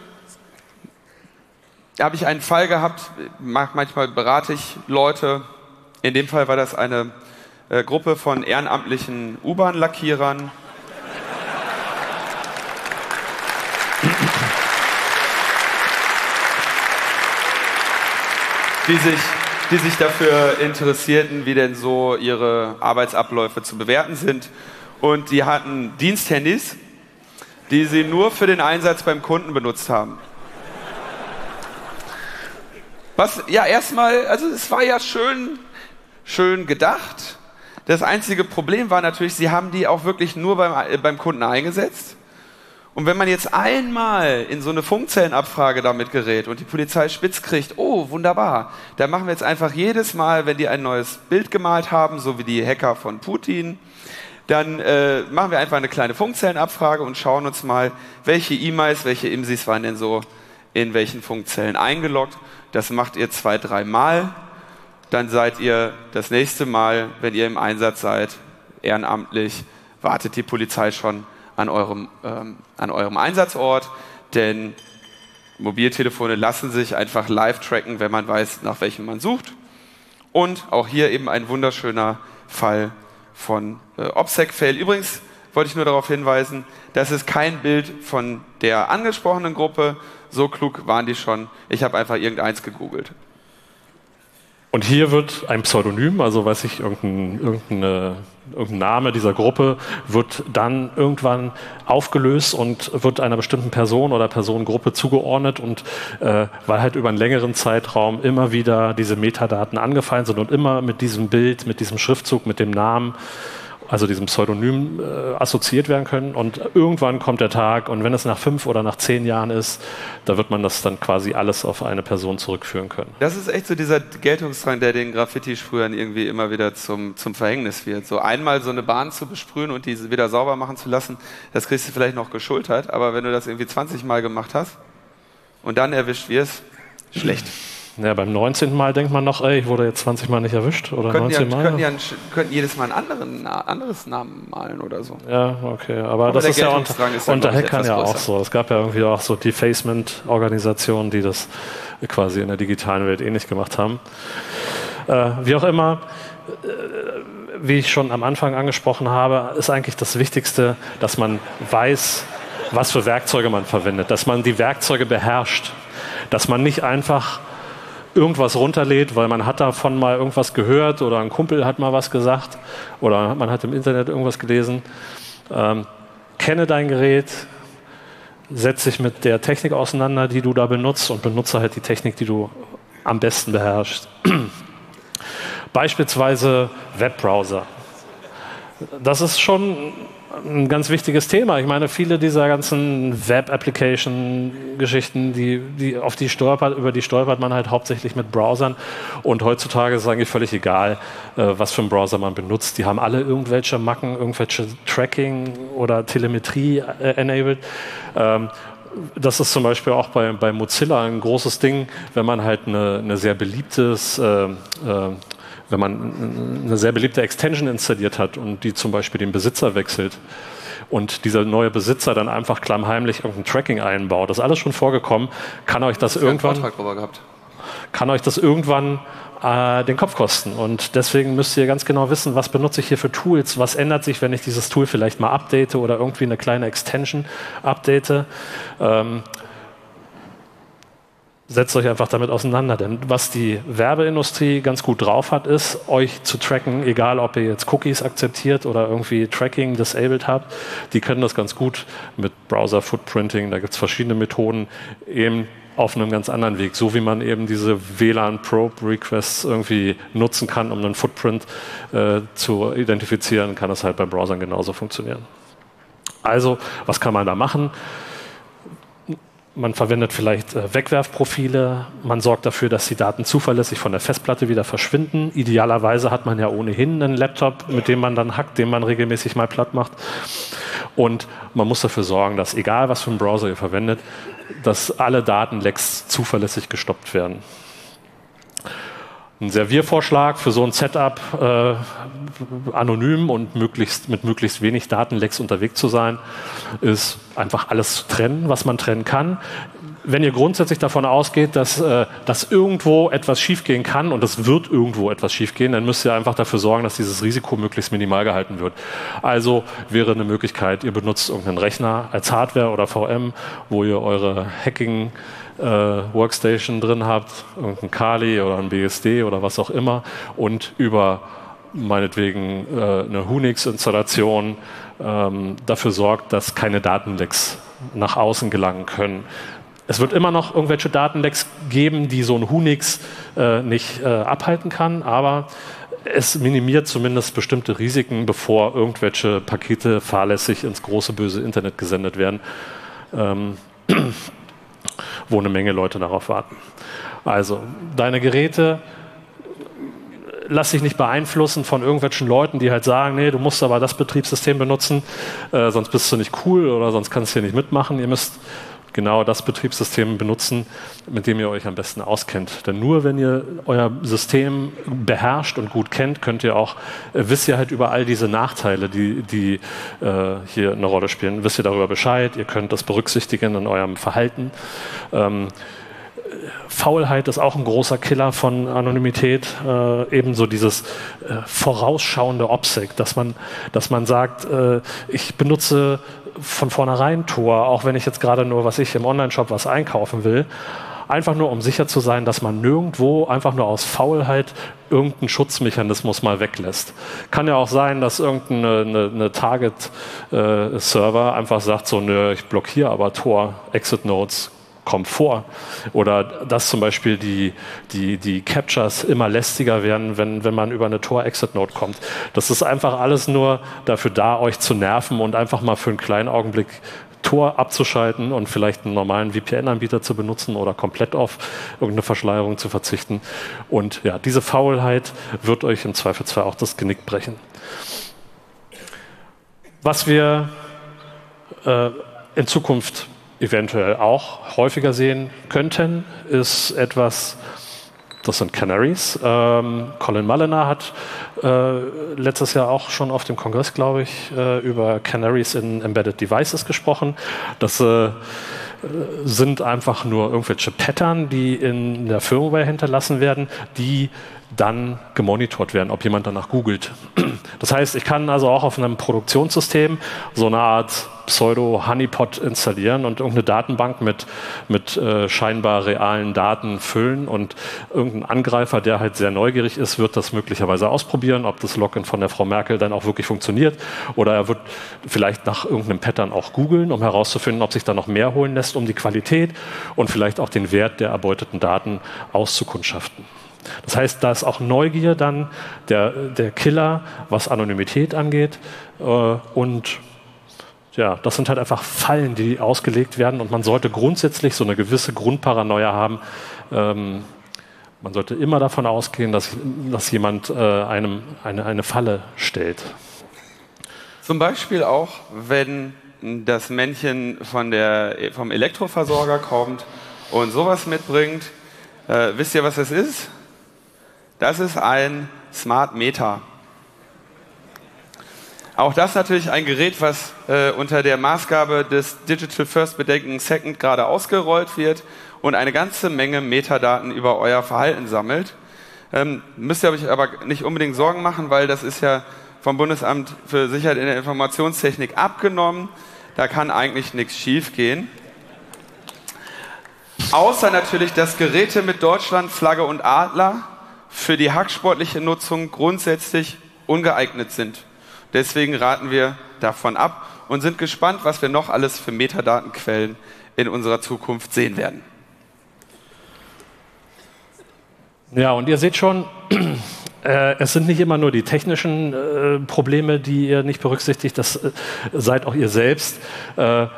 Da habe ich einen Fall gehabt, manchmal berate ich Leute. In dem Fall war das eine äh, Gruppe von ehrenamtlichen U-Bahn-Lackierern, die sich, die sich dafür interessierten, wie denn so ihre Arbeitsabläufe zu bewerten sind. Und die hatten Diensthandys, die sie nur für den Einsatz beim Kunden benutzt haben. Was ja erstmal, also es war ja schön, schön gedacht. Das einzige Problem war natürlich, sie haben die auch wirklich nur beim, beim Kunden eingesetzt. Und wenn man jetzt einmal in so eine Funkzellenabfrage damit gerät und die Polizei spitz kriegt, oh, wunderbar, dann machen wir jetzt einfach jedes Mal, wenn die ein neues Bild gemalt haben, so wie die Hacker von Putin, dann äh, machen wir einfach eine kleine Funkzellenabfrage und schauen uns mal, welche E-Mails, welche IMSIs waren denn so in welchen Funkzellen eingeloggt. Das macht ihr zwei, drei Mal. Dann seid ihr das nächste Mal, wenn ihr im Einsatz seid, ehrenamtlich, wartet die Polizei schon an eurem, ähm, an eurem Einsatzort, denn Mobiltelefone lassen sich einfach live tracken, wenn man weiß, nach welchem man sucht. Und auch hier eben ein wunderschöner Fall von äh, OPSEC-Fail. Übrigens wollte ich nur darauf hinweisen, das ist kein Bild von der angesprochenen Gruppe. So klug waren die schon. Ich habe einfach irgendeins gegoogelt. Und hier wird ein Pseudonym, also weiß ich, irgendein, irgendeine, irgendein Name dieser Gruppe, wird dann irgendwann aufgelöst und wird einer bestimmten Person oder Personengruppe zugeordnet. Und äh, weil halt über einen längeren Zeitraum immer wieder diese Metadaten angefallen sind und immer mit diesem Bild, mit diesem Schriftzug, mit dem Namen also diesem Pseudonym äh, assoziiert werden können. Und irgendwann kommt der Tag, und wenn es nach fünf oder nach zehn Jahren ist, da wird man das dann quasi alles auf eine Person zurückführen können. Das ist echt so dieser Geltungsdrang, der den Graffiti-Sprühern irgendwie immer wieder zum, zum Verhängnis wird. So einmal so eine Bahn zu besprühen und diese wieder sauber machen zu lassen, das kriegst du vielleicht noch geschultert, aber wenn du das irgendwie 20 Mal gemacht hast und dann erwischt wirst, schlecht. Ja, beim 19. Mal denkt man noch, ey, ich wurde jetzt 20 Mal nicht erwischt oder könnten 19 ja, Mal. Könnten, ja könnten jedes Mal ein anderen, anderes Namen malen oder so. Ja, okay, aber, aber das ist ja unter, ist unter Hackern ja auch so. Es gab ja irgendwie auch so Defacement-Organisationen, die das quasi in der digitalen Welt ähnlich gemacht haben. Äh, wie auch immer, äh, wie ich schon am Anfang angesprochen habe, ist eigentlich das Wichtigste, dass man weiß, was für Werkzeuge man verwendet, dass man die Werkzeuge beherrscht, dass man nicht einfach irgendwas runterlädt, weil man hat davon mal irgendwas gehört oder ein Kumpel hat mal was gesagt oder man hat im Internet irgendwas gelesen. Ähm, kenne dein Gerät, setz dich mit der Technik auseinander, die du da benutzt und benutze halt die Technik, die du am besten beherrschst. Beispielsweise Webbrowser. Das ist schon ein ganz wichtiges Thema. Ich meine, viele dieser ganzen Web-Application-Geschichten, die, die, auf die stolpert, über die stolpert man halt hauptsächlich mit Browsern. Und heutzutage ist es eigentlich völlig egal, äh, was für einen Browser man benutzt. Die haben alle irgendwelche Macken, irgendwelche Tracking oder Telemetrie äh, enabled. Ähm, das ist zum Beispiel auch bei, bei Mozilla ein großes Ding, wenn man halt eine, eine sehr beliebtes äh, äh, wenn man eine sehr beliebte Extension installiert hat und die zum Beispiel den Besitzer wechselt und dieser neue Besitzer dann einfach klammheimlich irgendein Tracking einbaut, das ist alles schon vorgekommen, kann euch das, das irgendwann... Kann euch das irgendwann äh, den Kopf kosten. Und deswegen müsst ihr ganz genau wissen, was benutze ich hier für Tools, was ändert sich, wenn ich dieses Tool vielleicht mal update oder irgendwie eine kleine Extension update. Ähm, setzt euch einfach damit auseinander. Denn was die Werbeindustrie ganz gut drauf hat, ist, euch zu tracken, egal ob ihr jetzt Cookies akzeptiert oder irgendwie Tracking disabled habt. Die können das ganz gut mit Browser-Footprinting. Da gibt es verschiedene Methoden, eben auf einem ganz anderen Weg, so wie man eben diese WLAN-Probe-Requests irgendwie nutzen kann, um einen Footprint äh, zu identifizieren, kann das halt bei Browsern genauso funktionieren. Also, was kann man da machen? Man verwendet vielleicht äh, Wegwerfprofile, man sorgt dafür, dass die Daten zuverlässig von der Festplatte wieder verschwinden. Idealerweise hat man ja ohnehin einen Laptop, mit dem man dann hackt, den man regelmäßig mal platt macht. Und man muss dafür sorgen, dass egal was für einen Browser ihr verwendet, dass alle Datenlecks zuverlässig gestoppt werden. Ein Serviervorschlag für so ein Setup, äh, anonym und möglichst, mit möglichst wenig Datenlecks unterwegs zu sein, ist einfach alles zu trennen, was man trennen kann wenn ihr grundsätzlich davon ausgeht, dass, äh, dass irgendwo etwas schiefgehen kann und es wird irgendwo etwas schiefgehen, dann müsst ihr einfach dafür sorgen, dass dieses Risiko möglichst minimal gehalten wird. Also wäre eine Möglichkeit, ihr benutzt irgendeinen Rechner als Hardware oder VM, wo ihr eure Hacking äh, Workstation drin habt, irgendein Kali oder ein BSD oder was auch immer und über meinetwegen äh, eine Unix-Installation ähm, dafür sorgt, dass keine Datenlecks nach außen gelangen können. Es wird immer noch irgendwelche Datenlecks geben, die so ein Hunix äh, nicht äh, abhalten kann, aber es minimiert zumindest bestimmte Risiken, bevor irgendwelche Pakete fahrlässig ins große böse Internet gesendet werden, ähm, wo eine Menge Leute darauf warten. Also deine Geräte lass dich nicht beeinflussen von irgendwelchen Leuten, die halt sagen, nee, du musst aber das Betriebssystem benutzen, äh, sonst bist du nicht cool oder sonst kannst du hier nicht mitmachen. Ihr müsst genau das Betriebssystem benutzen, mit dem ihr euch am besten auskennt. Denn nur wenn ihr euer System beherrscht und gut kennt, könnt ihr auch, äh, wisst ihr halt über all diese Nachteile, die, die äh, hier eine Rolle spielen, wisst ihr darüber Bescheid, ihr könnt das berücksichtigen in eurem Verhalten. Ähm, Faulheit ist auch ein großer Killer von Anonymität. Äh, ebenso dieses äh, vorausschauende OPSEC, dass man, dass man sagt, äh, ich benutze von vornherein Tor, auch wenn ich jetzt gerade nur, was ich im Online-Shop was einkaufen will. Einfach nur, um sicher zu sein, dass man nirgendwo einfach nur aus Faulheit irgendeinen Schutzmechanismus mal weglässt. Kann ja auch sein, dass eine Target-Server äh, einfach sagt, so, nö, ich blockiere aber Tor, Exit Vor. Oder dass zum Beispiel die, die, die Captures immer lästiger werden, wenn, wenn man über eine Tor-Exit-Node kommt. Das ist einfach alles nur dafür da, euch zu nerven und einfach mal für einen kleinen Augenblick Tor abzuschalten und vielleicht einen normalen VPN-Anbieter zu benutzen oder komplett auf irgendeine Verschleierung zu verzichten. Und ja, diese Faulheit wird euch im Zweifelsfall auch das Genick brechen. Was wir äh, in Zukunft eventuell auch häufiger sehen könnten, ist etwas, das sind Canaries. Ähm, Colin Mulliner hat äh, letztes Jahr auch schon auf dem Kongress, glaube ich, äh, über Canaries in Embedded Devices gesprochen. Das äh, sind einfach nur irgendwelche Pattern, die in der Firmware hinterlassen werden, die dann gemonitort werden, ob jemand danach googelt. Das heißt, ich kann also auch auf einem Produktionssystem so eine Art Pseudo-Honeypot installieren und irgendeine Datenbank mit, mit äh, scheinbar realen Daten füllen und irgendein Angreifer, der halt sehr neugierig ist, wird das möglicherweise ausprobieren, ob das Login von der Frau Merkel dann auch wirklich funktioniert oder er wird vielleicht nach irgendeinem Pattern auch googeln, um herauszufinden, ob sich da noch mehr holen lässt, um die Qualität und vielleicht auch den Wert der erbeuteten Daten auszukundschaften. Das heißt, da ist auch Neugier dann der, der Killer, was Anonymität angeht. Äh, und ja, das sind halt einfach Fallen, die ausgelegt werden und man sollte grundsätzlich so eine gewisse Grundparanoia haben. Ähm, man sollte immer davon ausgehen, dass, dass jemand äh, einem eine, eine Falle stellt. Zum Beispiel auch, wenn das Männchen von der, vom Elektroversorger kommt und sowas mitbringt. Äh, wisst ihr, was das ist? Das ist ein Smart Meter. Auch das natürlich ein Gerät, was äh, unter der Maßgabe des Digital First Bedenken Second gerade ausgerollt wird und eine ganze Menge Metadaten über euer Verhalten sammelt. Ähm, müsst ihr euch aber nicht unbedingt Sorgen machen, weil das ist ja vom Bundesamt für Sicherheit in der Informationstechnik abgenommen. Da kann eigentlich nichts schiefgehen. Außer natürlich, dass Geräte mit Deutschland, Flagge und Adler für die hacksportliche Nutzung grundsätzlich ungeeignet sind. Deswegen raten wir davon ab und sind gespannt, was wir noch alles für Metadatenquellen in unserer Zukunft sehen werden. Ja, und ihr seht schon, äh, es sind nicht immer nur die technischen äh, Probleme, die ihr nicht berücksichtigt, das äh, seid auch ihr selbst,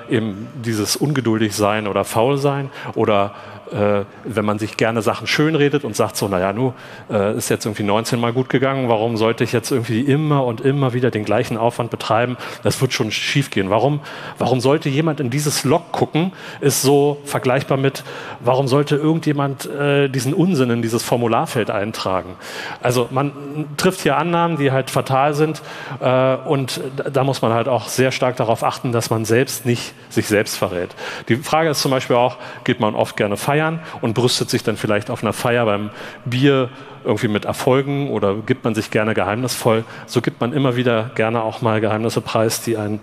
eben dieses ungeduldig sein oder faul sein oder äh, wenn man sich gerne Sachen schönredet und sagt so, naja, nu äh, ist jetzt irgendwie 19 Mal gut gegangen, warum sollte ich jetzt irgendwie immer und immer wieder den gleichen Aufwand betreiben? Das wird schon schief gehen. Warum, warum sollte jemand in dieses Log gucken? Ist so vergleichbar mit, warum sollte irgendjemand äh, diesen Unsinn in dieses Formularfeld eintragen? Also man trifft hier Annahmen, die halt fatal sind äh, und da muss man halt auch sehr stark darauf achten, dass man selbst nicht sich selbst verrät. Die Frage ist zum Beispiel auch, geht man oft gerne feiern? Feiern und brüstet sich dann vielleicht auf einer Feier beim Bier irgendwie mit Erfolgen oder gibt man sich gerne geheimnisvoll. So gibt man immer wieder gerne auch mal Geheimnisse preis, die einen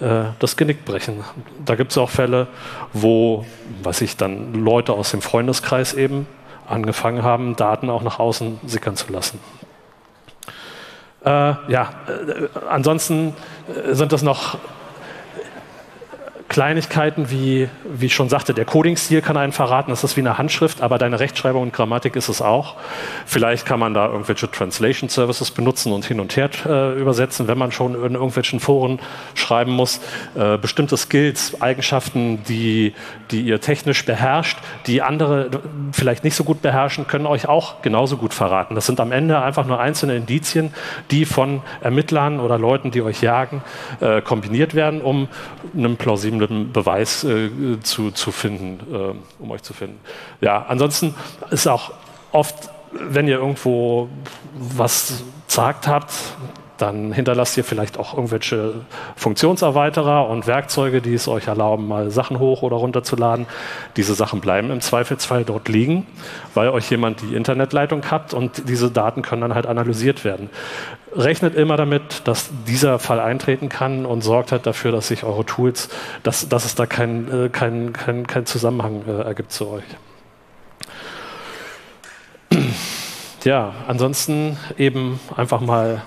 äh, das Genick brechen. Da gibt es auch Fälle, wo, was ich dann Leute aus dem Freundeskreis eben angefangen haben, Daten auch nach außen sickern zu lassen. Äh, ja, äh, ansonsten äh, sind das noch Kleinigkeiten wie, wie ich schon sagte, der Coding-Stil kann einen verraten, das ist wie eine Handschrift, aber deine Rechtschreibung und Grammatik ist es auch. Vielleicht kann man da irgendwelche Translation Services benutzen und hin und her äh, übersetzen, wenn man schon in irgendwelchen Foren schreiben muss. Äh, bestimmte Skills, Eigenschaften, die, die ihr technisch beherrscht, die andere vielleicht nicht so gut beherrschen, können euch auch genauso gut verraten. Das sind am Ende einfach nur einzelne Indizien, die von Ermittlern oder Leuten, die euch jagen, äh, kombiniert werden, um einen plausiblen plausiblen Beweis äh, zu, zu finden, äh, um euch zu finden. Ja, ansonsten ist auch oft, wenn ihr irgendwo was gesagt habt, dann hinterlasst ihr vielleicht auch irgendwelche Funktionserweiterer und Werkzeuge, die es euch erlauben, mal Sachen hoch oder runter zu laden. Diese Sachen bleiben im Zweifelsfall dort liegen, weil euch jemand die Internetleitung hat und diese Daten können dann halt analysiert werden. Rechnet immer damit, dass dieser Fall eintreten kann und sorgt halt dafür, dass sich eure Tools, dass, dass es da keinen kein, kein, kein Zusammenhang äh, ergibt zu euch. Ja, ansonsten eben einfach mal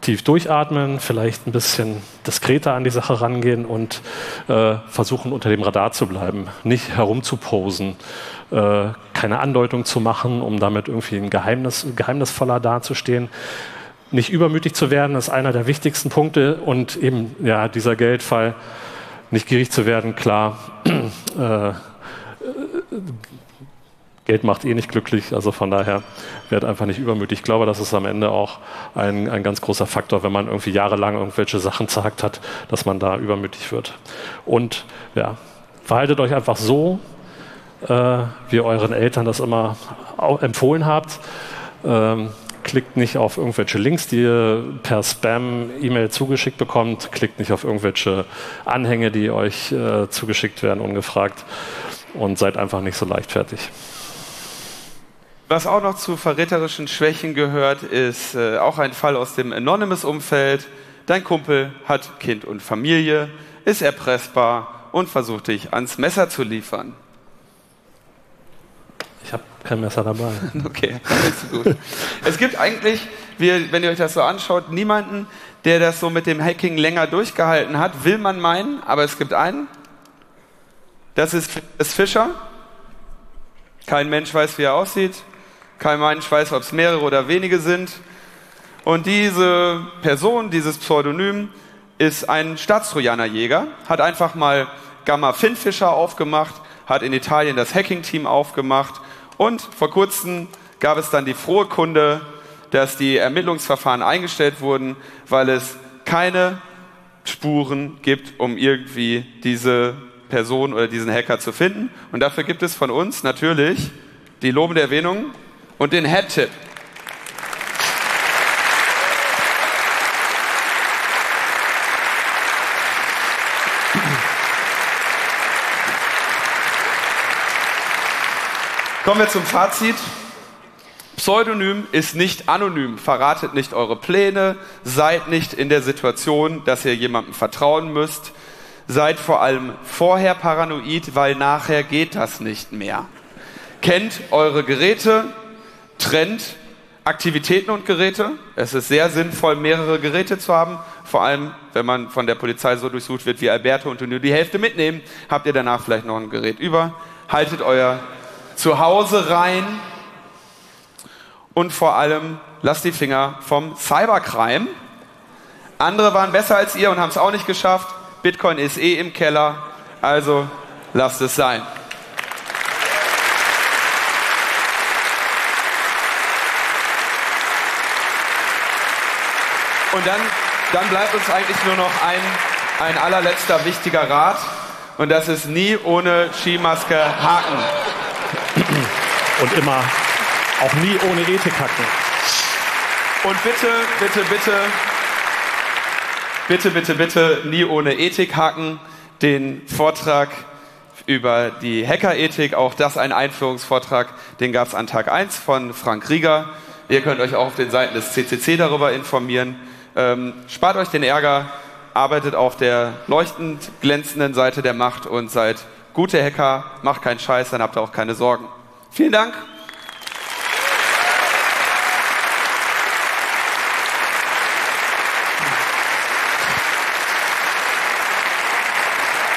tief durchatmen, vielleicht ein bisschen diskreter an die Sache rangehen und äh, versuchen, unter dem Radar zu bleiben, nicht herumzuposen, äh, keine Andeutung zu machen, um damit irgendwie ein Geheimnis, geheimnisvoller dazustehen. Nicht übermütig zu werden, ist einer der wichtigsten Punkte und eben ja, dieser Geldfall, nicht gierig zu werden, klar. Äh, Geld macht eh nicht glücklich, also von daher wird einfach nicht übermütig. Ich glaube, das ist am Ende auch ein, ein ganz großer Faktor, wenn man irgendwie jahrelang irgendwelche Sachen zagt hat, dass man da übermütig wird. Und ja, verhaltet euch einfach so, äh, wie euren Eltern das immer empfohlen habt. Ähm, klickt nicht auf irgendwelche Links, die ihr per Spam-E-Mail zugeschickt bekommt. Klickt nicht auf irgendwelche Anhänge, die euch äh, zugeschickt werden, ungefragt. Und seid einfach nicht so leichtfertig. Was auch noch zu verräterischen Schwächen gehört, ist äh, auch ein Fall aus dem Anonymous-Umfeld. Dein Kumpel hat Kind und Familie, ist erpressbar und versucht dich ans Messer zu liefern. Ich habe kein Messer dabei. okay, ist gut. es gibt eigentlich, wenn ihr euch das so anschaut, niemanden, der das so mit dem Hacking länger durchgehalten hat, will man meinen, aber es gibt einen. Das ist, ist Fischer. Kein Mensch weiß, wie er aussieht. Kein Mensch weiß, ob es mehrere oder wenige sind. Und diese Person, dieses Pseudonym, ist ein Staatstrojanerjäger, hat einfach mal Gamma Finfisher aufgemacht, hat in Italien das Hacking-Team aufgemacht und vor kurzem gab es dann die frohe Kunde, dass die Ermittlungsverfahren eingestellt wurden, weil es keine Spuren gibt, um irgendwie diese Person oder diesen Hacker zu finden. Und dafür gibt es von uns natürlich die lobende Erwähnung und den Head-Tip. Kommen wir zum Fazit. Pseudonym ist nicht anonym. Verratet nicht eure Pläne. Seid nicht in der Situation, dass ihr jemandem vertrauen müsst. Seid vor allem vorher paranoid, weil nachher geht das nicht mehr. Kennt eure Geräte, trennt Aktivitäten und Geräte. Es ist sehr sinnvoll, mehrere Geräte zu haben. Vor allem, wenn man von der Polizei so durchsucht wird wie Alberto und nur die Hälfte mitnehmen, habt ihr danach vielleicht noch ein Gerät über. Haltet euer Zuhause rein und vor allem lasst die Finger vom Cybercrime. Andere waren besser als ihr und haben es auch nicht geschafft. Bitcoin ist eh im Keller, also lasst es sein. Und dann, dann bleibt uns eigentlich nur noch ein, ein allerletzter wichtiger Rat. Und das ist nie ohne Skimaske haken. Und immer auch nie ohne Ethik hacken. Und bitte, bitte, bitte, bitte, bitte, bitte, nie ohne Ethik hacken. Den Vortrag über die Hackerethik, auch das ein Einführungsvortrag, den gab es an Tag 1 von Frank Rieger. Ihr könnt euch auch auf den Seiten des CCC darüber informieren. Ähm, spart euch den Ärger, arbeitet auf der leuchtend glänzenden Seite der Macht und seid gute Hacker, macht keinen Scheiß, dann habt ihr auch keine Sorgen. Vielen Dank.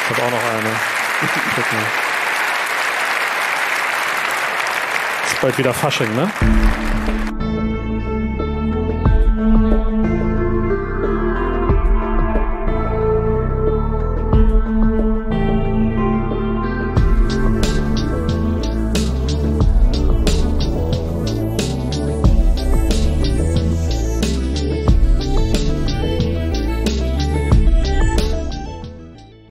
Ich habe auch noch eine. Guck mal. Ist bald wieder Fasching, ne?